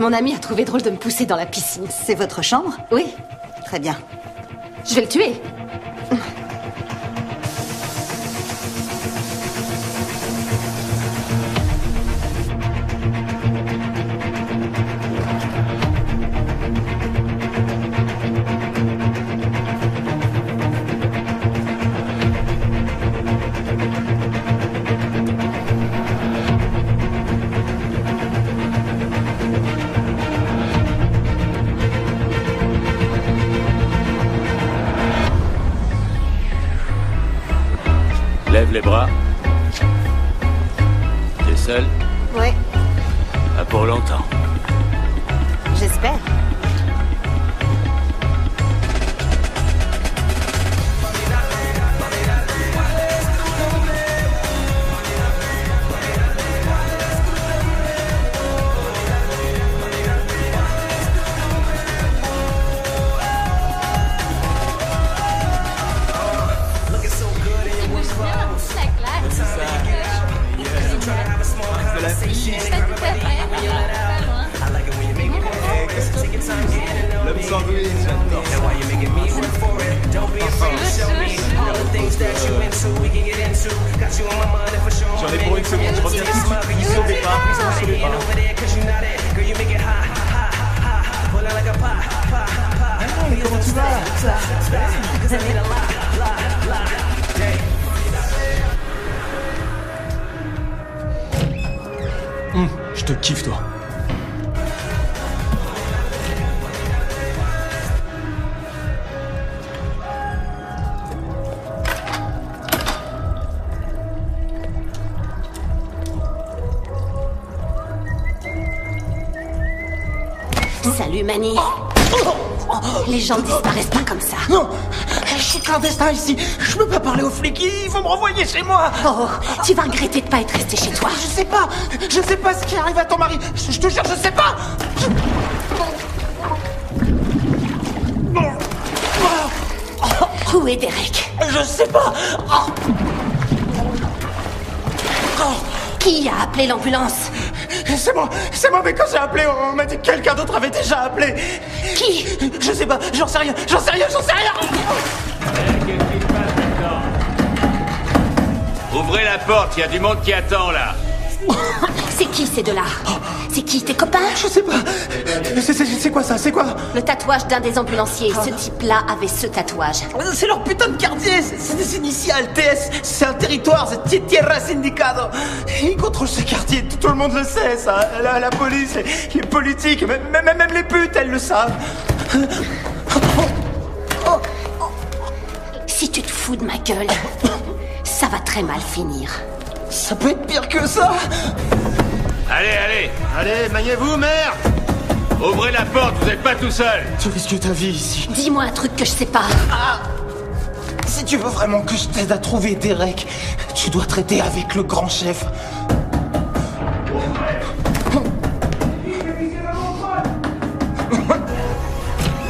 Mon ami a trouvé drôle de me pousser dans la piscine. C'est votre chambre? Oui. Très bien. Je vais le tuer. Les gens ne disparaissent pas comme ça. Non Je suis clandestin ici. Je peux pas parler aux flics. Il faut me renvoyer chez moi. Oh, tu vas regretter de pas être resté chez toi. Je sais pas. Je sais pas ce qui arrive à ton mari. Je, je te jure, je sais pas. Où est Derek? Je sais pas. Oh. Qui a appelé l'ambulance? C'est moi, c'est moi, mais quand j'ai appelé, on m'a dit que quelqu'un d'autre avait déjà appelé. Qui? Je sais pas, j'en sais rien, j'en sais rien, j'en sais rien Ouvrez la porte, il y a du monde qui attend là. C'est qui ces deux-là? C'est qui tes copains Je sais pas. C'est- quoi ça? C'est quoi? Le tatouage d'un des ambulanciers. Ce type-là avait ce tatouage. C'est leur putain de quartier, c'est- des initiales, TS, c'est un territoire, c'est Tierra Sindicado. Ils contrôlent ce quartier, tout, tout le monde le sait, ça. La, la police, les, les politiques, même, même, même les putes, elles le savent. Si tu te fous de ma gueule, ça va très mal finir. Ça peut être pire que ça Allez, allez, Allez, maniez-vous, merde ouvrez la porte, vous n'êtes pas tout seul. Tu risques ta vie ici. Dis-moi un truc que je sais pas. Si tu veux vraiment que je t'aide à trouver Derek, tu dois traiter avec le grand chef.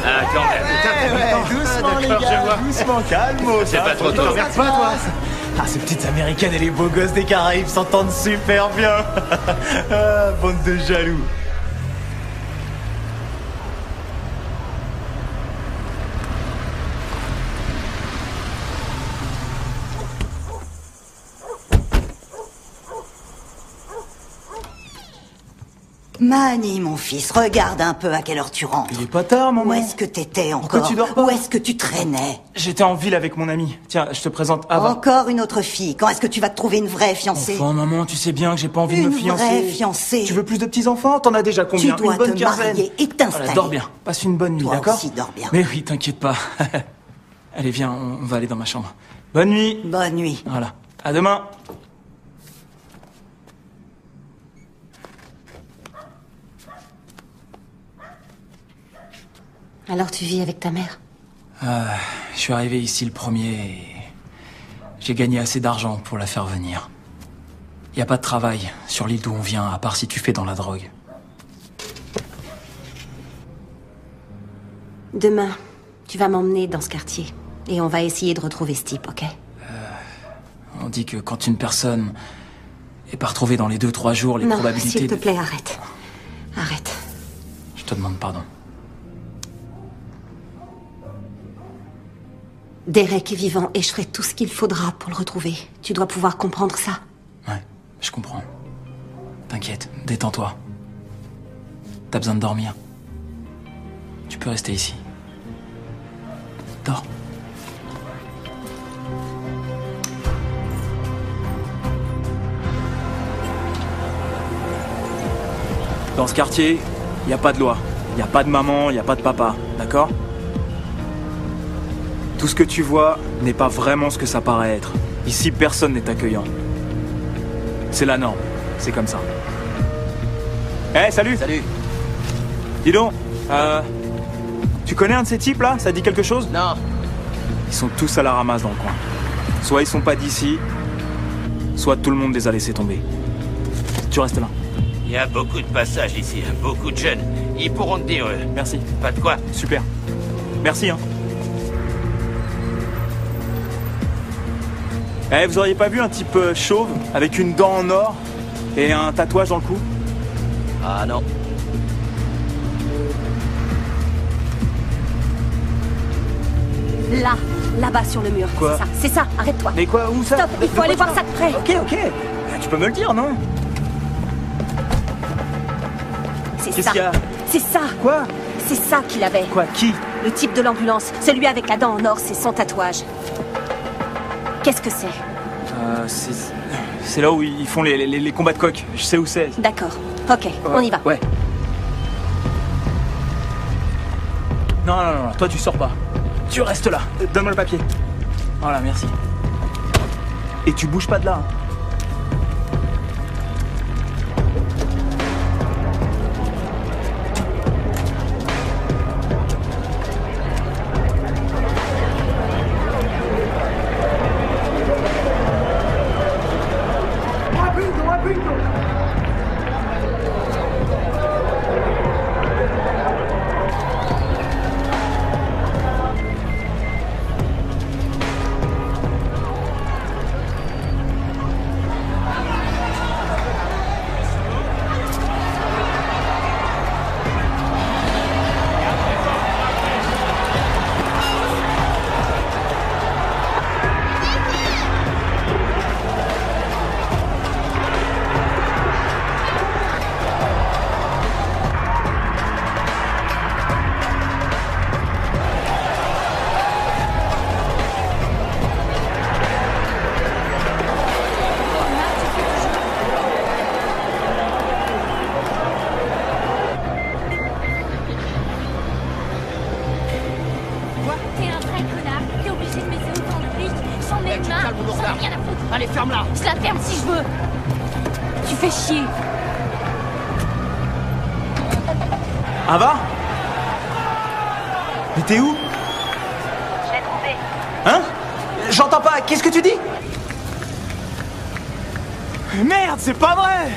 Ah, quand même. doucement, les gars, doucement, calme. C'est pas trop tôt. Regarde pas, toi. Ah, ces petites américaines et les beaux gosses des Caraïbes s'entendent super bien. ah, bande de jaloux. Mani, mon fils, regarde un peu à quelle heure tu rentres. Il est pas tard, maman. Où est-ce que t'étais Pourquoi encore tu dors pas Où est-ce que tu traînais J'étais en ville avec mon ami. Tiens, je te présente Ava. Encore une autre fille. Quand est-ce que tu vas te trouver une vraie fiancée Enfin, maman, tu sais bien que j'ai pas envie de me Une fiancer. vraie fiancée. Tu veux plus de petits-enfants T'en as déjà combien Tu dois Une bonne te quinzaine. marier et t'installer. Voilà, dors bien. Passe une bonne nuit, d'accord aussi, dors bien. Mais oui, t'inquiète pas. Allez, viens, on va aller dans ma chambre. Bonne nuit. Bonne nuit. Voilà. À demain. Alors tu vis avec ta mère Ah, je suis arrivé ici le premier et j'ai gagné assez d'argent pour la faire venir. Y a pas de travail sur l'île d'où on vient, à part si tu fais dans la drogue. Demain, tu vas m'emmener dans ce quartier. Et on va essayer de retrouver ce type, ok On dit que quand une personne est pas retrouvée dans les deux trois jours, les Non, probabilités. s'il te de- plaît, arrête. Arrête. te demande pardon. Derek est vivant et je ferai tout ce qu'il faudra pour le retrouver. Tu dois pouvoir comprendre ça. Ouais, je comprends. T'inquiète, détends-toi. T'as besoin de dormir. Tu peux rester ici. Dors. Dans ce quartier, il n'y a pas de loi. Il n'y a pas de maman, il n'y a pas de papa. D'accord? Tout ce que tu vois n'est pas vraiment ce que ça paraît être. Ici, personne n'est accueillant. C'est la norme. C'est comme ça. Eh, salut Salut Dis donc, euh... Tu connais un de ces types là? Ça dit quelque chose? Non. Ils sont tous à la ramasse dans le coin. Soit ils sont pas d'ici, soit tout le monde les a laissés tomber. Tu restes là. Il y a beaucoup de passages ici, hein, beaucoup de jeunes. Ils pourront te dire. euh, Merci. Pas de quoi. Super. Merci, hein. Eh, vous auriez pas vu un type euh, chauve avec une dent en or et un tatouage dans le cou? Ah non. Là, là-bas sur le mur. Quoi C'est ça, c'est ça, arrête-toi. Mais quoi Où ça Stop, il faut aller voir ça de près. Ok, ok. Ah, Tu peux me le dire, non? C'est Qu'est-ce ça. qu'il y a? C'est ça. Quoi? C'est ça qu'il avait. Quoi Qui? Le type de l'ambulance. Celui avec la dent en or, c'est son tatouage. Qu'est-ce que c'est Euh, c'est... C'est là où ils font les, les- les combats de coq. Je sais où c'est. D'accord. Ok, on y va. Ouais. Non, non, non, non, toi tu sors pas. Tu restes là. Donne-moi le papier. Voilà, merci. Et tu bouges pas de là. hein. Chier. Ava Mais t'es où? Je l'ai trouvé. Hein? J'entends pas. Qu'est-ce que tu dis? Merde, c'est pas vrai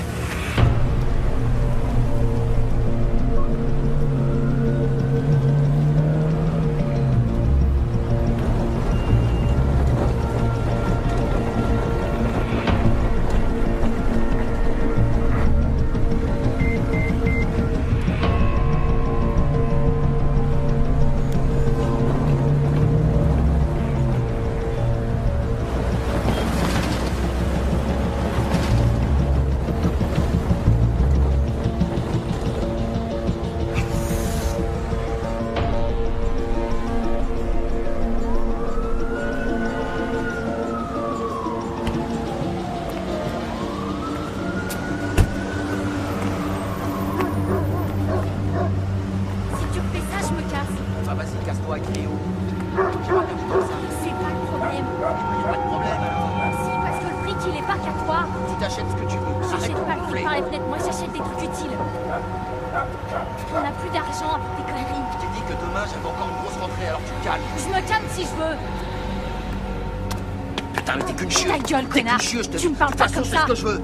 je te Tu me parles pas comme ça. ce que je veux.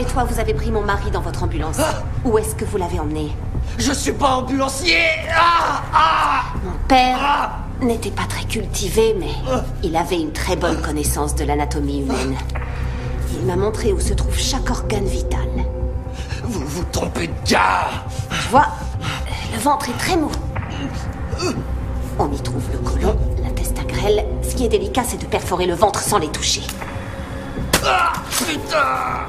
Et toi, vous avez pris mon mari dans votre ambulance. Où est-ce que vous l'avez emmené Je suis pas ambulancier Ah Ah Mon père n'était pas très cultivé, mais il avait une très bonne connaissance de l'anatomie humaine. Il m'a montré où se trouve chaque organe vital. Vous vous trompez de gars Tu vois, le ventre est très mou. On y trouve le côlon, l'intestin grêle. Ce qui est délicat, c'est de perforer le ventre sans les toucher. Ah Putain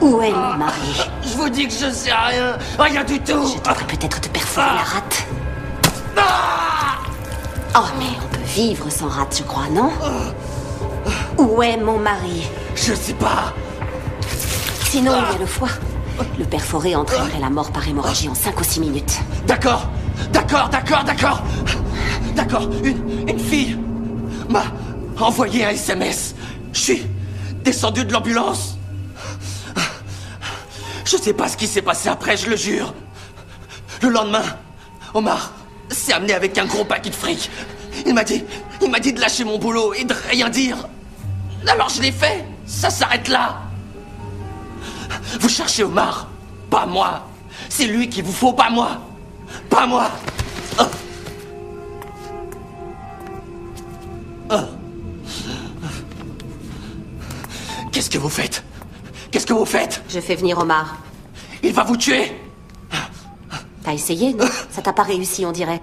Où est mon mari? Je vous dis que je sais rien. Rien du tout. Je devrais peut-être te perforer la rate. Oh, mais on peut vivre sans rate, je crois, non? Où est mon mari? Je sais pas. Sinon, il y a le foie. Le perforer entraînerait la mort par hémorragie en 5 ou 6 minutes. D'accord. D'accord, d'accord, d'accord. D'accord, une, une fille m'a envoyé un SMS. Je suis descendu de l'ambulance. Je sais pas ce qui s'est passé après, je le jure. Le lendemain, Omar s'est amené avec un gros paquet de fric. Il m'a dit, il m'a dit de lâcher mon boulot et de rien dire. Alors je l'ai fait. Ça s'arrête là. Vous cherchez Omar, pas moi. C'est lui qu'il vous faut, pas moi. Pas moi. Qu'est-ce que vous faites? Qu'est-ce que vous faites? Je fais venir Omar. Il va vous tuer T'as essayé, non? Ça t'a pas réussi, on dirait.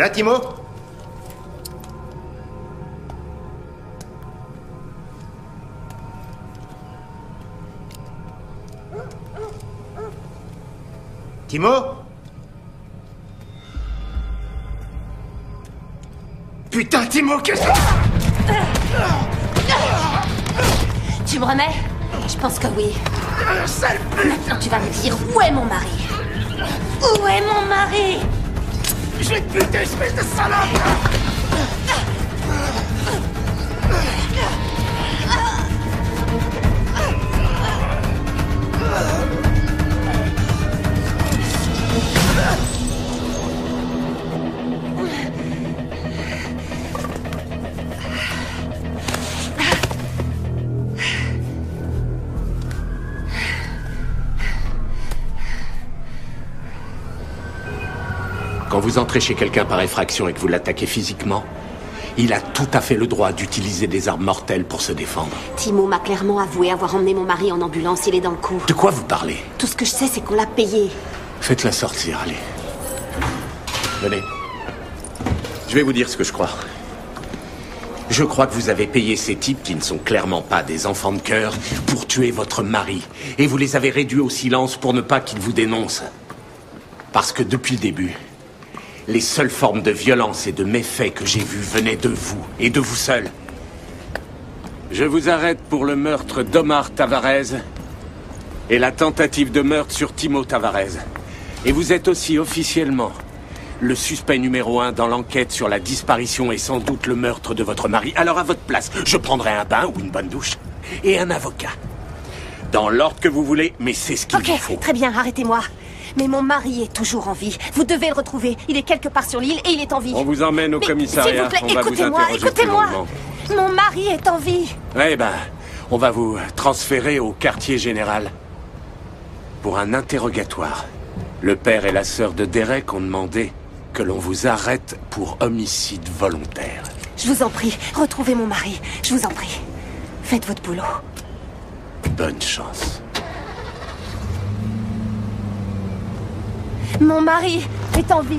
Là, Timo Timo Putain, Timo, qu'est-ce que... Tu me remets Je pense que oui. Maintenant, tu vas me dire où est mon mari? Où est mon mari? Je vais te buter, espèce de salope vous entrez chez quelqu'un par effraction et que vous l'attaquez physiquement, il a tout à fait le droit d'utiliser des armes mortelles pour se défendre. Timo m'a clairement avoué avoir emmené mon mari en ambulance. Il est dans le coup. De quoi vous parlez? Tout ce que je sais, c'est qu'on l'a payé. Faites-la sortir, allez. Venez. Je vais vous dire ce que je crois. Je crois que vous avez payé ces types qui ne sont clairement pas des enfants de cœur pour tuer votre mari. Et vous les avez réduits au silence pour ne pas qu'ils vous dénoncent. Parce que depuis le début, les seules formes de violence et de méfaits que j'ai vues venaient de vous et de vous seul. Je vous arrête pour le meurtre d'Omar Tavares et la tentative de meurtre sur Timo Tavares. Et vous êtes aussi officiellement le suspect numéro un dans l'enquête sur la disparition et sans doute le meurtre de votre mari. Alors à votre place, je prendrai un bain ou une bonne douche et un avocat. Dans l'ordre que vous voulez, mais c'est ce qu'il Ok, vous faut. très bien, arrêtez-moi. Mais mon mari est toujours en vie. Vous devez le retrouver. Il est quelque part sur l'île et il est en vie. On vous emmène au Mais, commissariat. S'il vous plaît, écoutez-moi, écoutez-moi. Mon mari est en vie. Eh ben, on va vous transférer au quartier général pour un interrogatoire. Le père et la sœur de Derek ont demandé que l'on vous arrête pour homicide volontaire. Je vous en prie, retrouvez mon mari. Je vous en prie. Faites votre boulot. Bonne chance. Mon mari est en vie.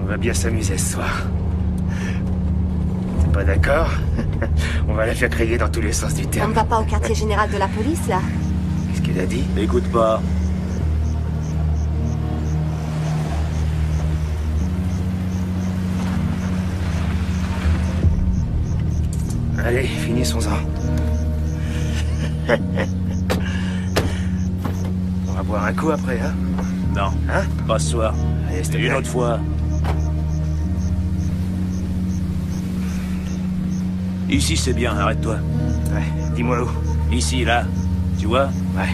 On va bien s'amuser ce soir. T'es pas d'accord? On va la faire crier dans tous les sens du On terme. ne va pas au quartier général de la police, là Qu'est-ce qu'il a dit? Écoute pas. Allez, finissons-en. On va boire un coup après, hein? Non. Hein? Pas ce soir. Allez, une autre fois. Ici, c'est bien, arrête-toi. Ouais, dis-moi où. Ici, là. Tu vois Ouais.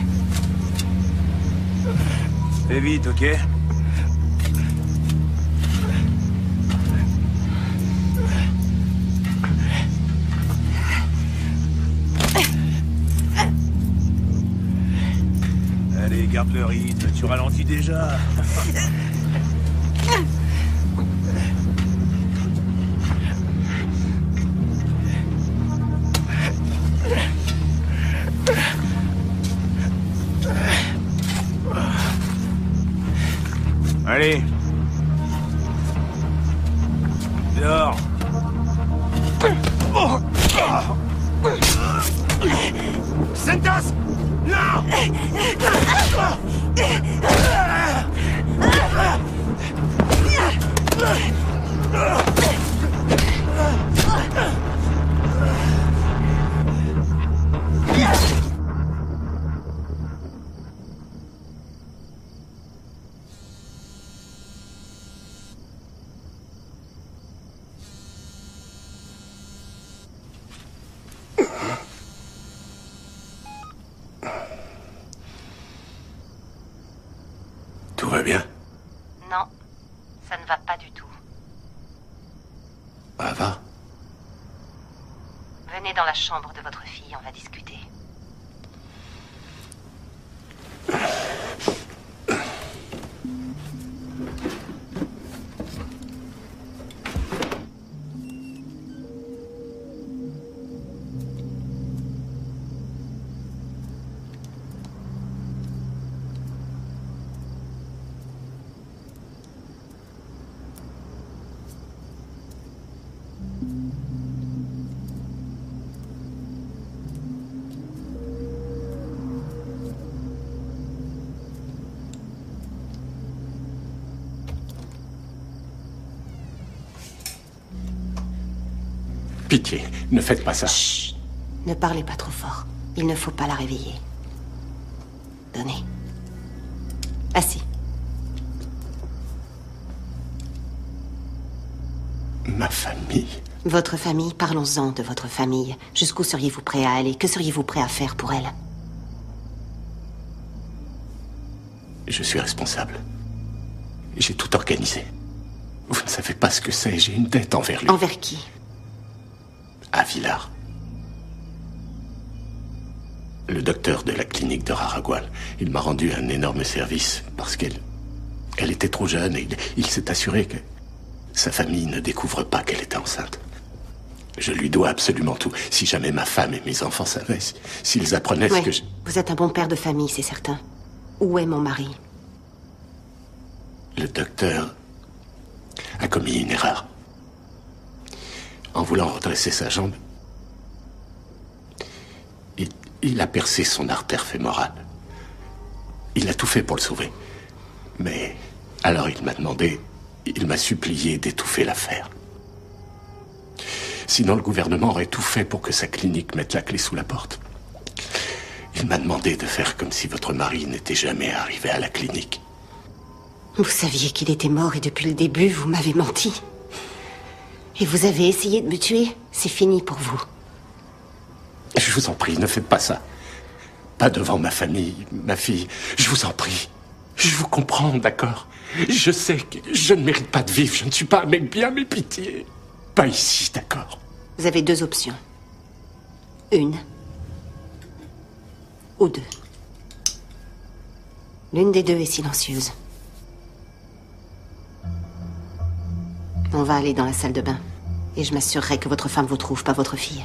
Fais vite, ok Allez, garde le rythme, tu ralentis déjà. Allez. Tout va bien Non, ça ne va pas du tout. Ah, va. Venez dans la chambre de votre fille, on va discuter. Ne faites pas ça. Ne parlez pas trop fort. Il ne faut pas la réveiller. Donnez. Assis. Ma famille. Votre famille, parlons-en de votre famille. Jusqu'où seriez-vous prêt à aller? Que seriez-vous prêt à faire pour elle? Je suis responsable. J'ai tout organisé. Vous ne savez pas ce que c'est, j'ai une dette envers lui. Envers qui? À Villars. Le docteur de la clinique de Raragual. Il m'a rendu un énorme service parce qu'elle. Elle était trop jeune et il, il s'est assuré que sa famille ne découvre pas qu'elle était enceinte. Je lui dois absolument tout. Si jamais ma femme et mes enfants savaient, si- s'ils apprenaient ce que je. Vous êtes un bon père de famille, c'est certain. Où est mon mari? Le docteur a commis une erreur. En voulant redresser sa jambe, il, a percé son artère fémorale. Il a tout fait pour le sauver. Mais alors il m'a demandé, il m'a supplié d'étouffer l'affaire. Sinon le gouvernement aurait tout fait pour que sa clinique mette la clé sous la porte. Il m'a demandé de faire comme si votre mari n'était jamais arrivé à la clinique. Vous saviez qu'il était mort et depuis le début, vous m'avez menti. Et vous avez essayé de me tuer C'est fini pour vous. Je vous en prie, ne faites pas ça. Pas devant ma famille, ma fille. Je vous en prie. Je vous comprends, d'accord Je sais que je ne mérite pas de vivre. Je ne suis pas un mec bien, mais pitié. Pas ici, d'accord Vous avez deux options. Une. Ou deux. L'une des deux est silencieuse. On va aller dans la salle de bain. Et je m'assurerai que votre femme vous trouve, pas votre fille.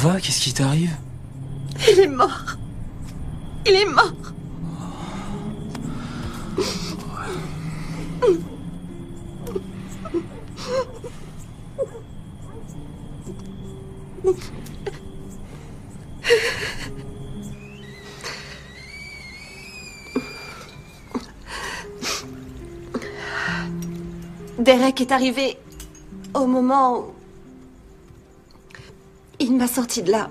Qu'est-ce qui t'arrive? Il est mort. Il est mort. Derek est arrivé au moment où m'a sorti de là.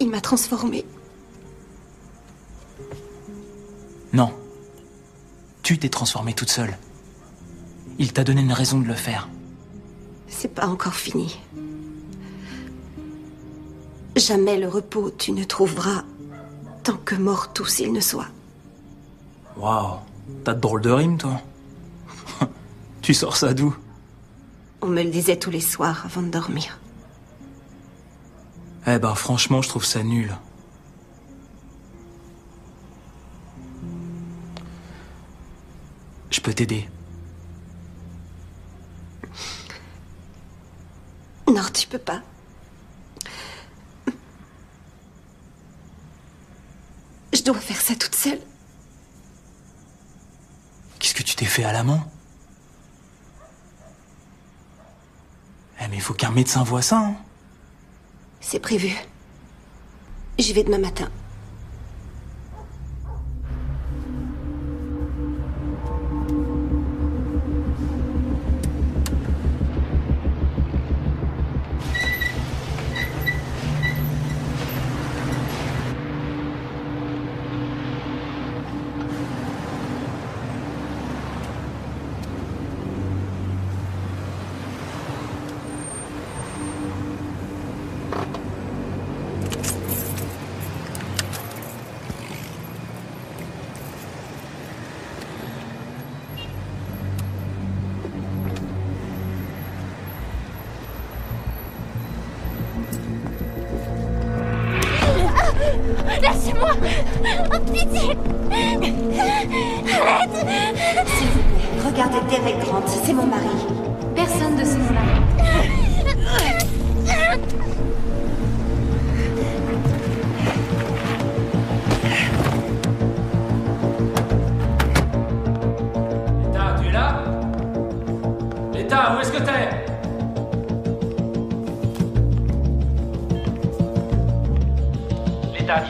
Il m'a transformée. Non. Tu t'es transformée toute seule. Il t'a donné une raison de le faire. C'est pas encore fini. Jamais le repos tu ne trouveras tant que mort tout s'il ne soit. Waouh, t'as de drôles de rimes, toi. tu sors ça d'où? On me le disait tous les soirs avant de dormir. Eh ben, franchement, je trouve ça nul. Je peux t'aider. Non, tu peux pas. Je dois faire ça toute seule. Qu'est-ce que tu t'es fait à la main? Eh, mais il faut qu'un médecin voit ça, hein. C'est prévu. J'y vais demain matin.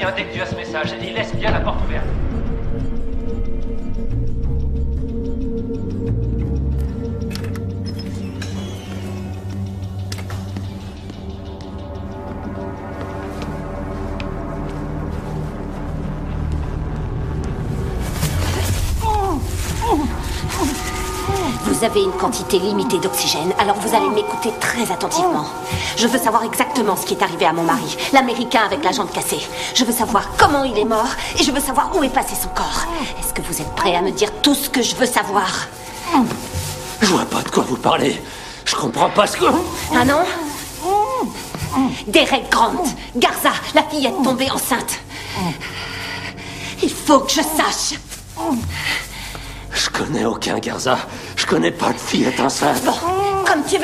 Que tu as ce message et laisse bien la porte ouverte. Vous avez une quantité limitée d'oxygène, alors vous allez m'écouter très attentivement. Je veux savoir exactement ce qui est arrivé à mon mari, l'Américain avec la jambe cassée. Je veux savoir comment il est mort et je veux savoir où est passé son corps. Est-ce que vous êtes prêt à me dire tout ce que je veux savoir? Je vois pas de quoi vous parlez. Je comprends pas ce que... Ah non? Derek Grant, Garza, la fille est tombée enceinte. Il faut que je sache. Je connais aucun Garza. Je connais pas de fillette enceinte. Bon, comme tu veux.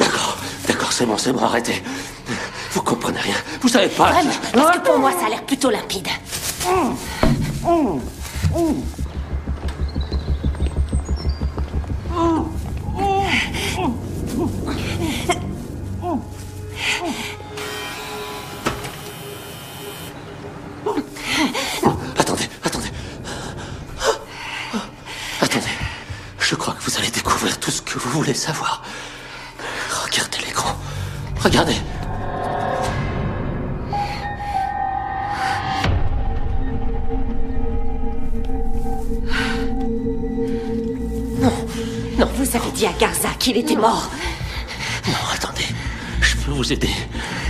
D'accord. c'est bon, c'est bon, arrêtez. Vous comprenez rien. Vous savez pas. Vraiment, parce que pour moi, ça a l'air plutôt limpide. Attendez, vous voulez savoir. Regardez l'écran. Regardez. Non, non, vous avez dit à Garza qu'il était mort. Non, attendez. Je peux vous aider.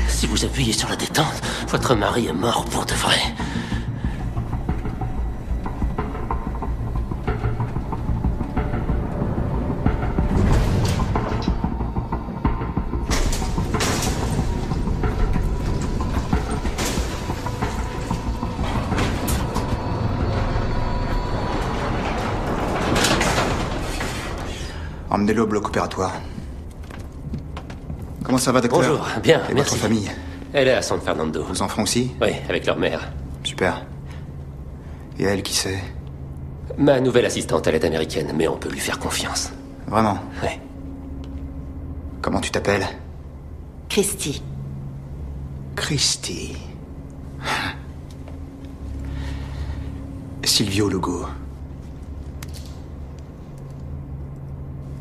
Si vous appuyez sur la détente, votre mari est mort pour de vrai. Emmenez-le au bloc opératoire. Comment ça va, docteur Bonjour, bien, Et merci. votre famille Elle est à San Fernando. Vos enfants aussi Oui, avec leur mère. Super. Et elle, qui c'est Ma nouvelle assistante, elle est américaine, mais on peut lui faire confiance. Vraiment Oui. Comment tu t'appelles Christy. Christy. Silvio Lugo.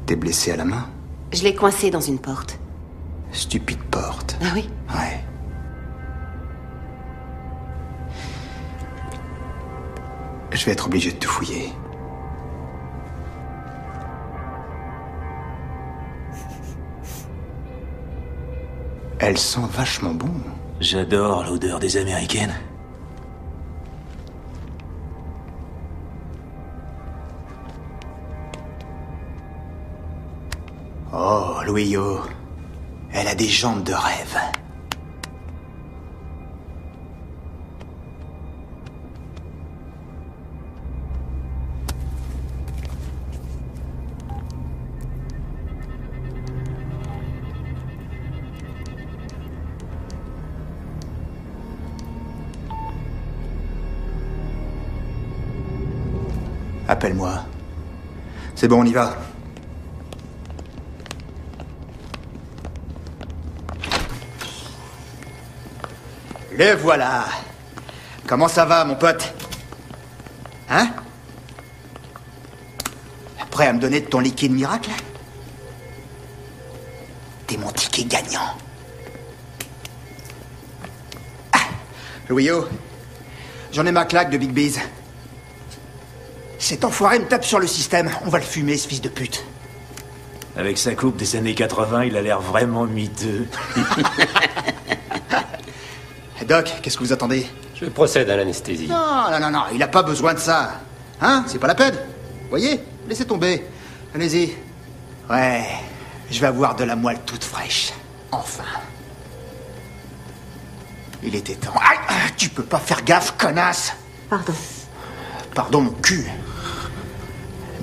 T'es blessé à la main Je l'ai coincé dans une porte. Stupide porte. Ah oui Ouais. Je vais être obligé de te fouiller. Elle sent vachement bon. J'adore l'odeur des Américaines. Louis-Yo. Elle a des jambes de rêve. Appelle-moi. C'est bon, on y va. Le voilà. Comment ça va, mon pote Hein Prêt à me donner de ton liquide miracle T'es mon ticket gagnant. Ah, Louis-O, j'en ai ma claque de Big Biz. Cet enfoiré me tape sur le système. On va le fumer, ce fils de pute. Avec sa coupe des années 80, il a l'air vraiment miteux. Doc, qu'est-ce que vous attendez? Je procède à l'anesthésie. Non, non, non, non, il a pas besoin de ça. Hein? C'est pas la peine. Voyez? Laissez tomber. Allez-y. Ouais, je vais avoir de la moelle toute fraîche. Enfin. Il était temps. Aïe Tu peux pas faire gaffe, connasse Pardon. Pardon, mon cul.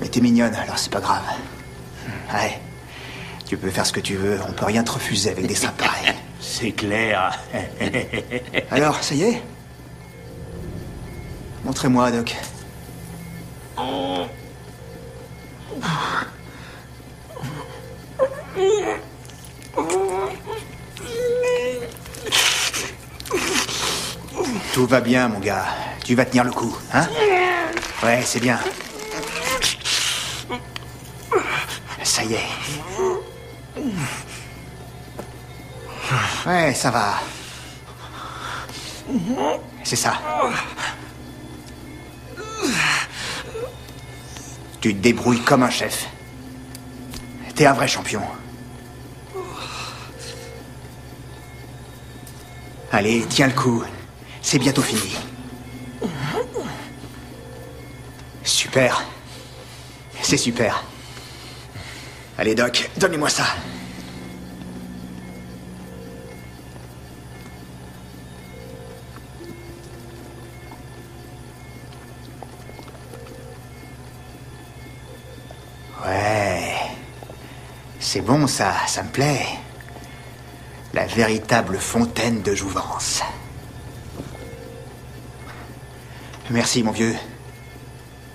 Mais t'es mignonne, alors c'est pas grave. Ouais. Tu peux faire ce que tu veux, on peut rien te refuser avec des seins pareils. C'est clair. Alors, ça y est Montrez-moi, Doc. Tout va bien, mon gars. Tu vas tenir le coup, hein? Ouais, c'est bien. Ça y est. Ouais, ça va. C'est ça. Tu te débrouilles comme un chef. T'es un vrai champion. Allez, tiens le coup. C'est bientôt fini. Super. C'est super. Allez, Doc, donnez-moi ça. Ouais. C'est bon, ça, ça me plaît. La véritable fontaine de jouvence. Merci, mon vieux.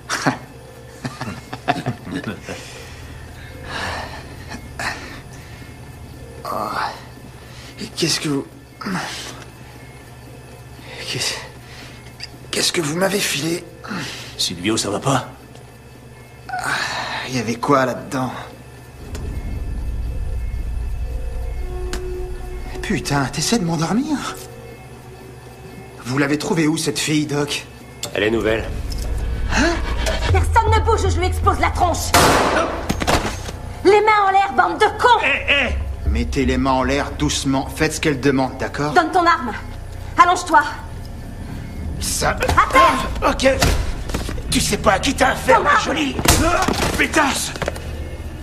Oh. Qu'est-ce que vous... Qu'est-ce que vous m'avez filé? Silvio, ça va pas? Il y avait quoi là-dedans? Putain, t'essaies de m'endormir? Vous l'avez trouvée où, cette fille, Doc? Elle est nouvelle. Personne ne bouge ou je lui explose la tronche. Les mains en l'air, bande de cons. Mettez les mains en l'air doucement. Faites ce qu'elle demande, d'accord? Donne ton arme. Allonge-toi. Ça... À terre. Ok. Tu sais pas à qui t'as affaire, ma jolie. Ah, Pétasse.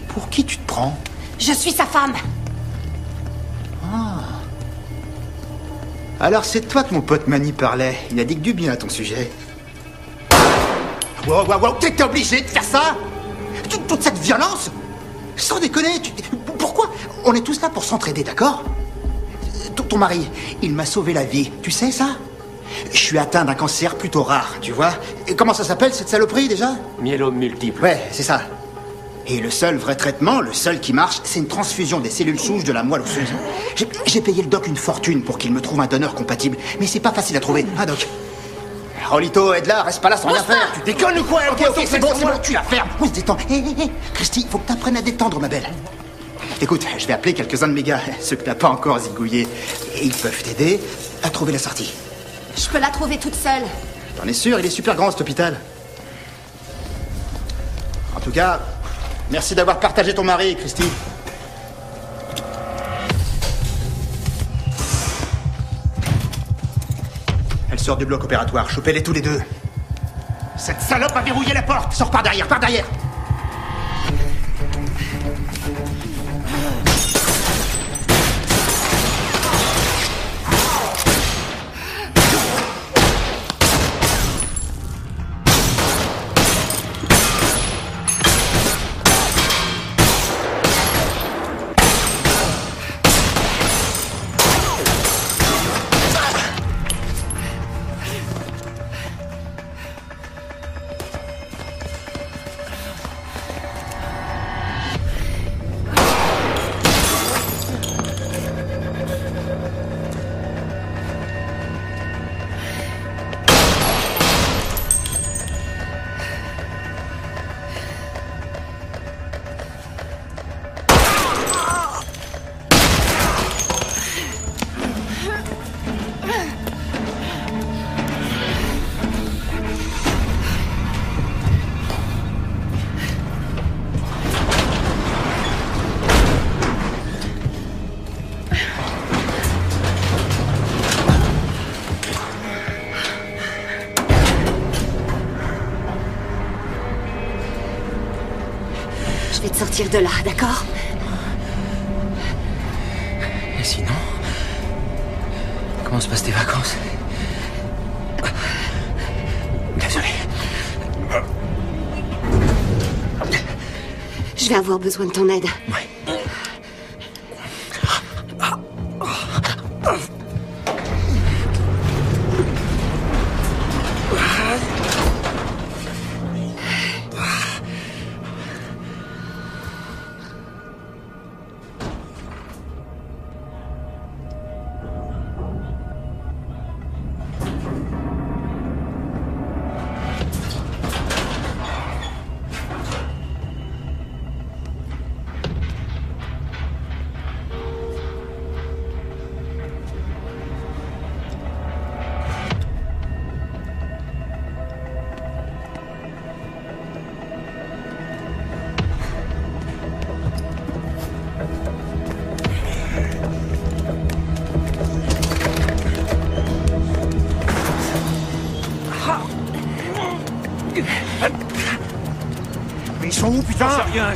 Pour qui tu te prends Je suis sa femme. Ah. Alors c'est toi que mon pote Manny parlait. Il a dit que du bien à ton sujet. Wow, wow, wow, t'es obligé de faire ça. Toute- Toute cette violence. Sans déconner, tu- pourquoi On est tous là pour s'entraider, d'accord? Ton, ton mari, il m'a sauvé la vie, tu sais ça? Je suis atteint d'un cancer plutôt rare, tu vois Et comment ça s'appelle cette saloperie déjà? Myélome multiple. Ouais, c'est ça. Et le seul vrai traitement, le seul qui marche, c'est une transfusion des cellules souches de la moelle osseuse. J'ai- J'ai payé le doc une fortune pour qu'il me trouve un donneur compatible, mais c'est pas facile à trouver, hein, doc Rolito, aide-la, reste pas là sans rien faire. Tu déconnes ou quoi Ok, ok, c'est bon, c'est bon, tu la fermes. On se détend. Hé, hé, hé, Christy, faut que t'apprennes à détendre, ma belle. Écoute, je vais appeler quelques-uns de mes gars, ceux que t'as pas encore zigouillés. Et ils peuvent t'aider à trouver la sortie. Je peux la trouver toute seule. T'en es sûr, il est super grand cet hôpital. En tout cas, merci d'avoir partagé ton mari, Christy. Elle sort du bloc opératoire, chopez-les tous les deux. Cette salope a verrouillé la porte Sors par derrière, par derrière Je vais te sortir de là, d'accord Et sinon Comment se passent tes vacances Désolé. Je vais avoir besoin de ton aide. Mais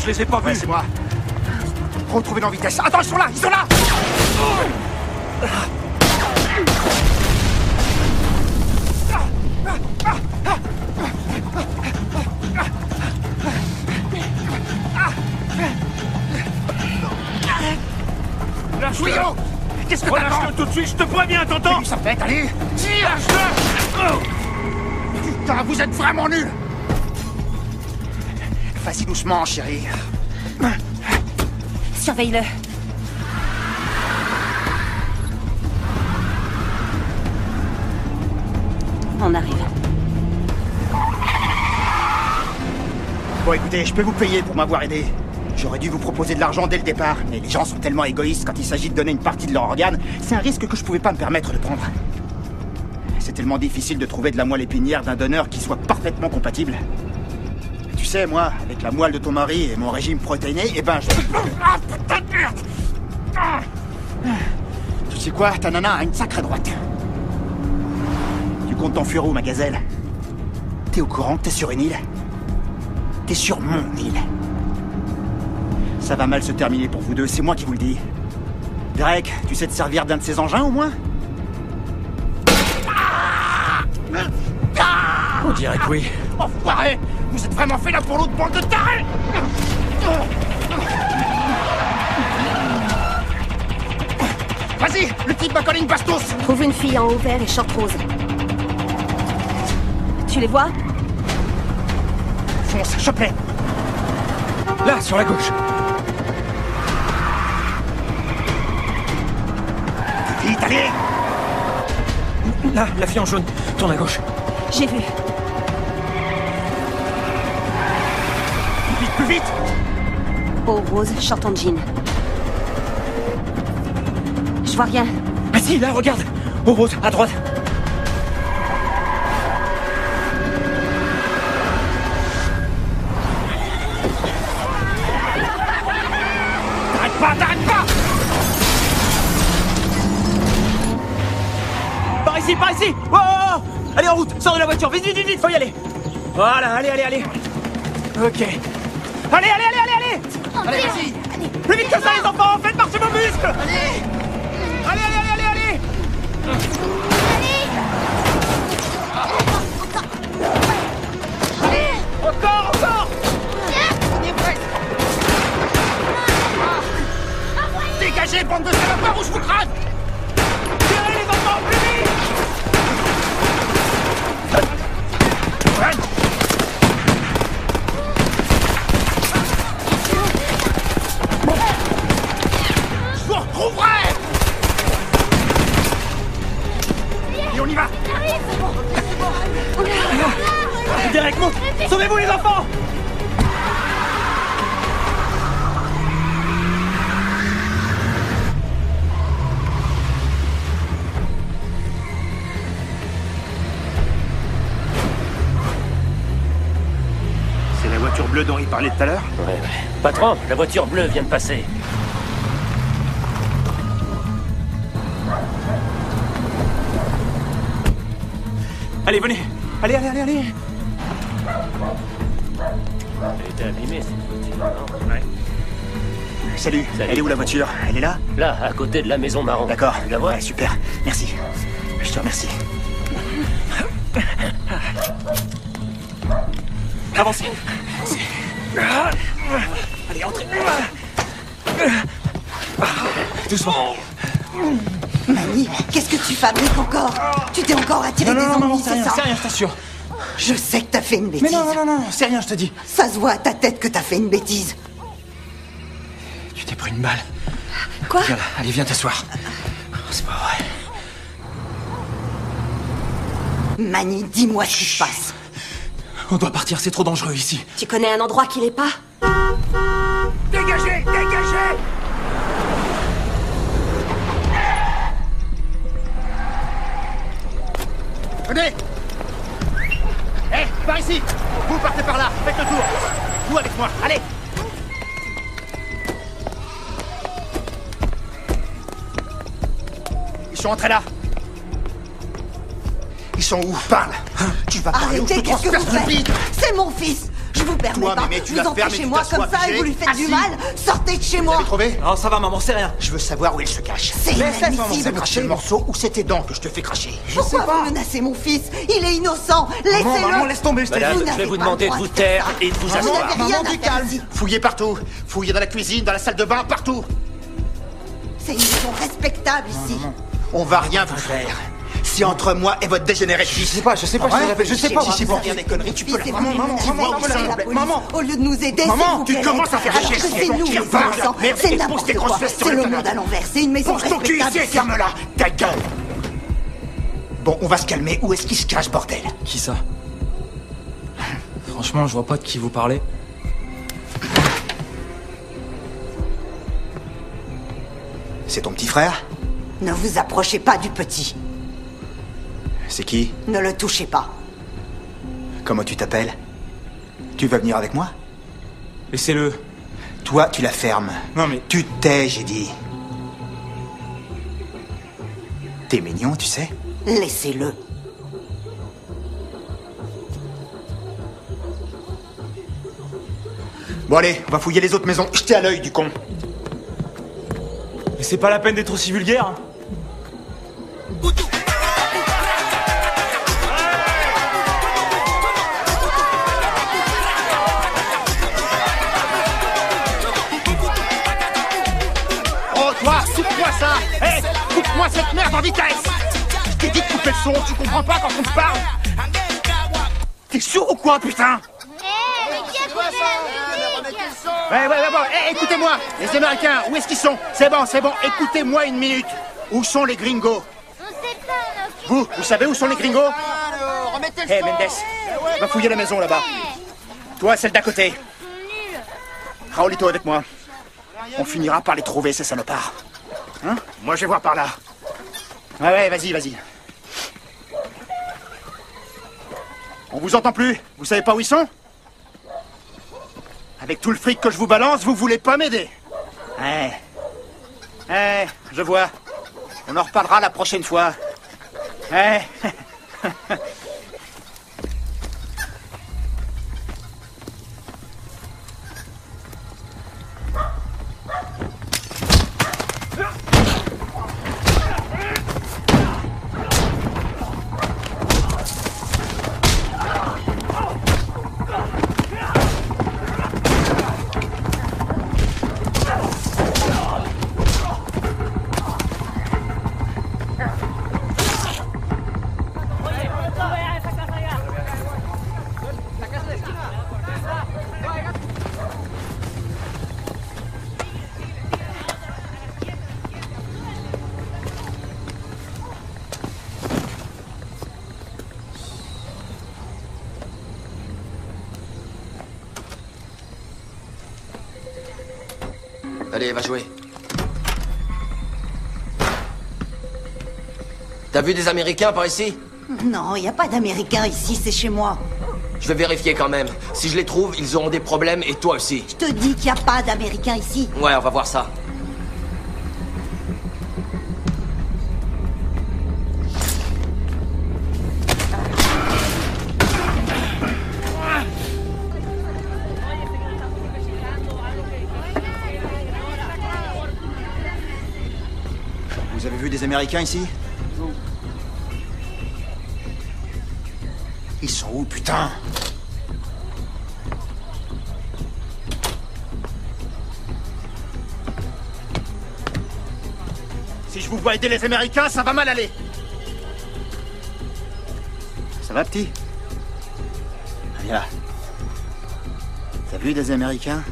je les ai pas Ouais, vus. c'est moi. Retrouvez-les en vitesse. Attends, ils sont là, ils sont là Lâche-le. Fouillons qu'est-ce que t'as Relâche-le tout de suite, je te préviens, t'entends Ça fait, allez Tire Lâche-le Putain, vous êtes vraiment nuls Vas-y doucement, chérie. Surveille-le. On arrive. Bon, écoutez, je peux vous payer pour m'avoir aidé. J'aurais dû vous proposer de l'argent dès le départ, mais les gens sont tellement égoïstes quand il s'agit de donner une partie de leur organe, c'est un risque que je pouvais pas me permettre de prendre. C'est tellement difficile de trouver de la moelle épinière d'un donneur qui soit parfaitement compatible. Tu sais, moi, avec la moelle de ton mari et mon régime protéiné, eh ben je... Ah, putain de merde Ah. Tu sais quoi, ta nana a une sacrée droite. Tu comptes t'enfuir où, ma gazelle? T'es au courant que t'es sur une île? T'es sur mon île. Ça va mal se terminer pour vous deux, c'est moi qui vous le dis. Drake, tu sais te servir d'un de ces engins au moins? On dirait que oui. Enfoiré Vous êtes vraiment fait là pour l'autre bande de tarés Vas-y, le type McColling Bastos Trouve une fille en haut vert et short rose. Tu les vois Fonce, chope-les Là, sur la gauche. Vite, allez Là, la fille en jaune. Tourne à gauche. J'ai vu. Plus vite Haut rose, short en jean. Je vois rien. Ah si, là, regarde. Au rose, à droite. T'arrêtes pas, t'arrêtes pas Par ici, par ici Oh, oh, oh Allez, en route Sors de la voiture Vite, vite, vite, vite, faut y aller Voilà, allez, allez, allez Ok. Allez, allez, allez, allez, allez. Allez, vas-y. Plus vite que ça, les enfants Faites marcher vos muscles. Allez. Allez, allez, allez, allez, Encore, encore. Dégagez, bande de salopards, ou je vous crade parlait tout à l'heure Ouais, ouais. Patron, la voiture bleue vient de passer. Allez, venez Allez, allez, allez, allez Elle était abîmée, cette voiture, non Salut. Elle est où la voiture? Elle est là? Là, à côté de la maison marron. D'accord. Tu la vois? Ouais, super. Merci. Je te remercie. Avancez Doucement Mamie, qu'est-ce que tu fabriques encore? Tu t'es encore attiré Non, non, des non, non, ennuis, c'est rien, ça? c'est rien, je t'assure. Je sais que t'as fait une bêtise. Mais non, non, non, non, c'est rien, je te dis. Ça se voit à ta tête que t'as fait une bêtise. Tu t'es pris une balle. Quoi? Viens là, allez, viens t'asseoir. Oh, C'est pas vrai. Mani, dis-moi ce qui se passe. On doit partir, c'est trop dangereux ici. Tu connais un endroit qui l'est pas? Avec moi, allez. Ils sont entrés là. Ils sont où? Parle. Tu vas parler ou je te Arrêtez, qu'est-ce que transperce vous le faites? bide C'est mon fils vous permets Toi, pas. Mémé, tu vous entrez chez moi comme ça et vous lui faites du Assis. mal. Sortez de chez Vous moi. avez trouvé Non, ça va, maman, c'est rien. Je veux savoir où il se cache. C'est inadmissible, c'est cracher le morceau ou c'est tes dents que je te fais cracher Pourquoi vous menacez mon fils Il est innocent. Laissez-le. maman, laisse tomber, je t'ai Madame, dit. je vais vous demander de vous taire et de vous Vous asseoir. Maman, du calme. Fouillez partout Fouillez dans la cuisine, dans la salle de bain, partout C'est une maison respectable ici. On va rien vous faire. Si entre moi et votre dégénéré fils. Je sais pas, je sais pas, je te répète, je sais pas. Si c'est pour dire des conneries, tu peux la Maman, maman, maman, maman, Au lieu de nous aider, Maman, tu commences à faire chier, c'est bon, nous C'est n'importe quoi. C'est le monde à l'envers. C'est une maison Pose ton cul respectable. ici et ici. ferme-la. Ta gueule. Bon, on va se calmer. Où est-ce qu'il se cache, bordel? Qui ça? Franchement, je vois pas de qui vous parlez. C'est ton petit frère? Ne vous approchez pas du petit. C'est qui Ne le touchez pas. Comment tu t'appelles Tu vas venir avec moi Laissez-le. Toi, tu la fermes. Non mais... Tu te tais, j'ai dit. T'es mignon, tu sais Laissez-le. Bon allez, on va fouiller les autres maisons. Jetez à l'œil, du con. Mais c'est pas la peine d'être aussi vulgaire. hein. Ça. Hé, coupe-moi cette merde en vitesse. Je t'ai dit de couper le son, tu comprends pas quand on te parle. T'es sourd ou quoi, putain? Ouais, ouais, ouais, bon, Hé, écoutez-moi Les Américains, où est-ce qu'ils sont? C'est bon, c'est bon, écoutez-moi une minute. Où sont les gringos? Vous, vous savez où sont les gringos? Hé, Mendes, va fouiller la maison là-bas. Toi, celle d'à côté. Raoulito avec moi. On finira par les trouver, ces salopards. Hein Moi, je vais voir par là. Ouais, ouais, vas-y, vas-y. On vous entend plus Vous savez pas où ils sont Avec tout le fric que je vous balance, vous voulez pas m'aider Ouais. Ouais, je vois. On en reparlera la prochaine fois. Ouais. Allez, va jouer. T'as vu des Américains par ici? Non, il n'y a pas d'Américains ici, c'est chez moi. Je vais vérifier quand même. Si je les trouve, ils auront des problèmes et toi aussi. Je te dis qu'il n'y a pas d'Américains ici. Ouais, on va voir ça. Américains ici? Ils sont où, putain? Si je vous vois aider les Américains, ça va mal aller. Ça va, petit? Viens là. T'as vu des Américains?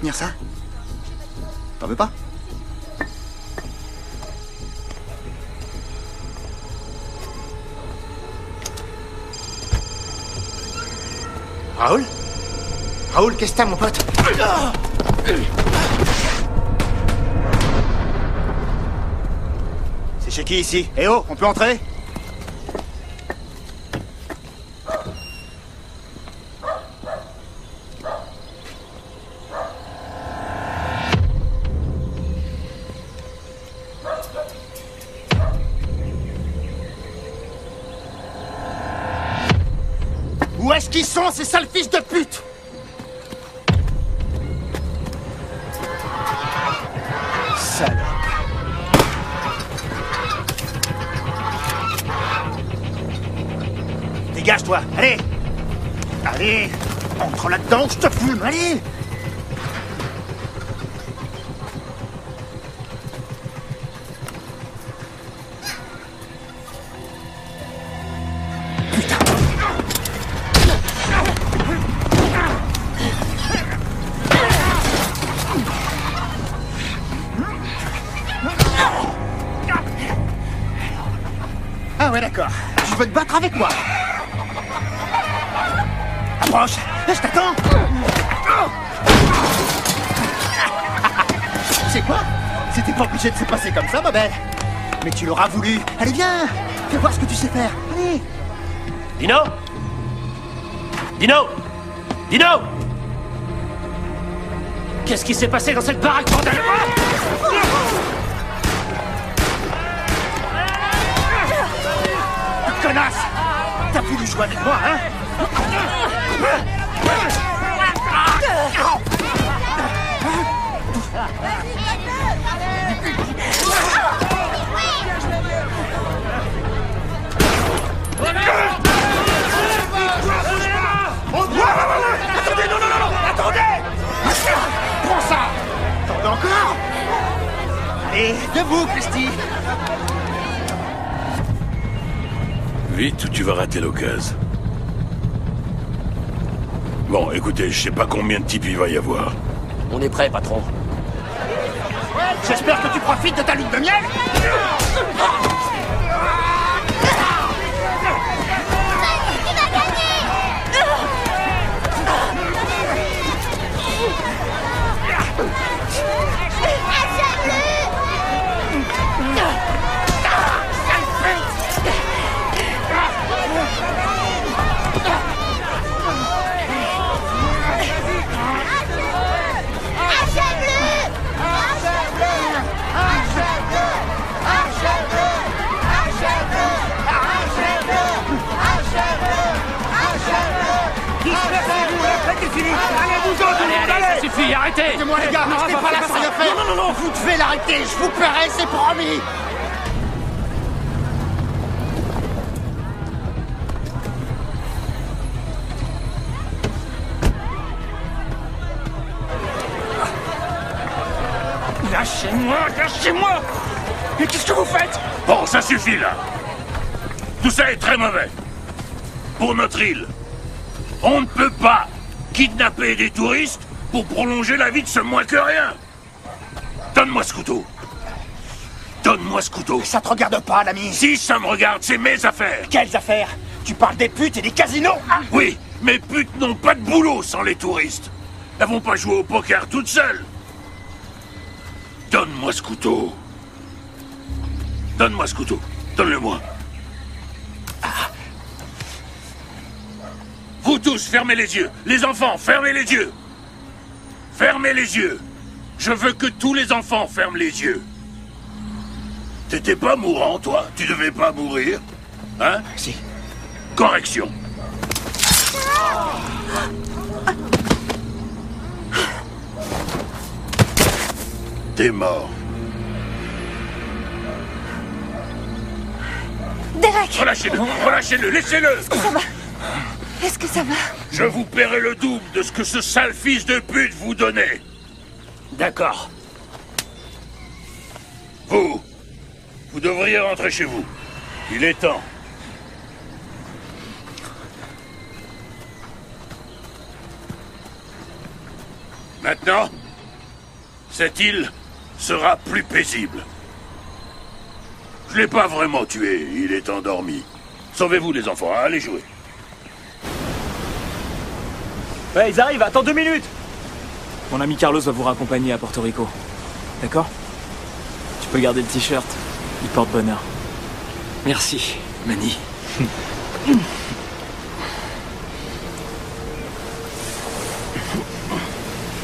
Tenir ça. T'en veux pas? Raoul? Raoul, qu'est-ce que t'as, mon pote? C'est chez qui ici? Eh oh, on peut entrer? L'auras voulu. Allez, viens Fais voir ce que tu sais faire. Allez. Dino? Dino? Dino? Qu'est-ce qui s'est passé dans cette baraque, bordel Connasse. T'as voulu jouer avec moi, hein? Debout, Christy Vite ou tu vas rater l'occasion. Bon, écoutez, je sais pas combien de types il va y avoir. On est prêt, patron. J'espère que tu profites de ta lune de miel suffit, arrêtez. Aidez-moi les gars, Non, restez pas là sans rien faire. Non, non, non, non. Vous devez l'arrêter, je vous paierai, c'est promis. Lâchez-moi, lâchez-moi. Mais qu'est-ce que vous faites? Bon, ça suffit là. Tout ça est très mauvais. Pour notre île, on ne peut pas kidnapper des touristes pour prolonger la vie de ce moins que rien. Donne-moi ce couteau. Donne-moi ce couteau. Ça te regarde pas, l'ami Si ça me regarde, c'est mes affaires. Quelles affaires? Tu parles des putes et des casinos? Hein Oui, mes putes n'ont pas de boulot sans les touristes. Elles vont pas jouer au poker toutes seules. Donne-moi ce couteau. Donne-moi ce couteau. Donne-le-moi. Ah. Vous tous, fermez les yeux. Les enfants, fermez les yeux. Fermez les yeux. Je veux que tous les enfants ferment les yeux. T'étais pas mourant, toi? Tu devais pas mourir Hein? Si. Correction. T'es mort. Derek Relâchez-le, relâchez-le, laissez-le Ça va Est-ce que ça va Je vous paierai le double de ce que ce sale fils de pute vous donnait. D'accord. Vous, vous devriez rentrer chez vous. Il est temps. Maintenant, cette île sera plus paisible. Je l'ai pas vraiment tué, il est endormi. Sauvez-vous les enfants, allez jouer. Ouais, ils arrivent, attends deux minutes Mon ami Carlos va vous raccompagner à Porto Rico. D'accord Tu peux garder le t-shirt, il porte bonheur. Merci, Manny.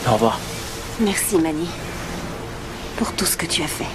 Au revoir. Merci, Manny. Pour tout ce que tu as fait.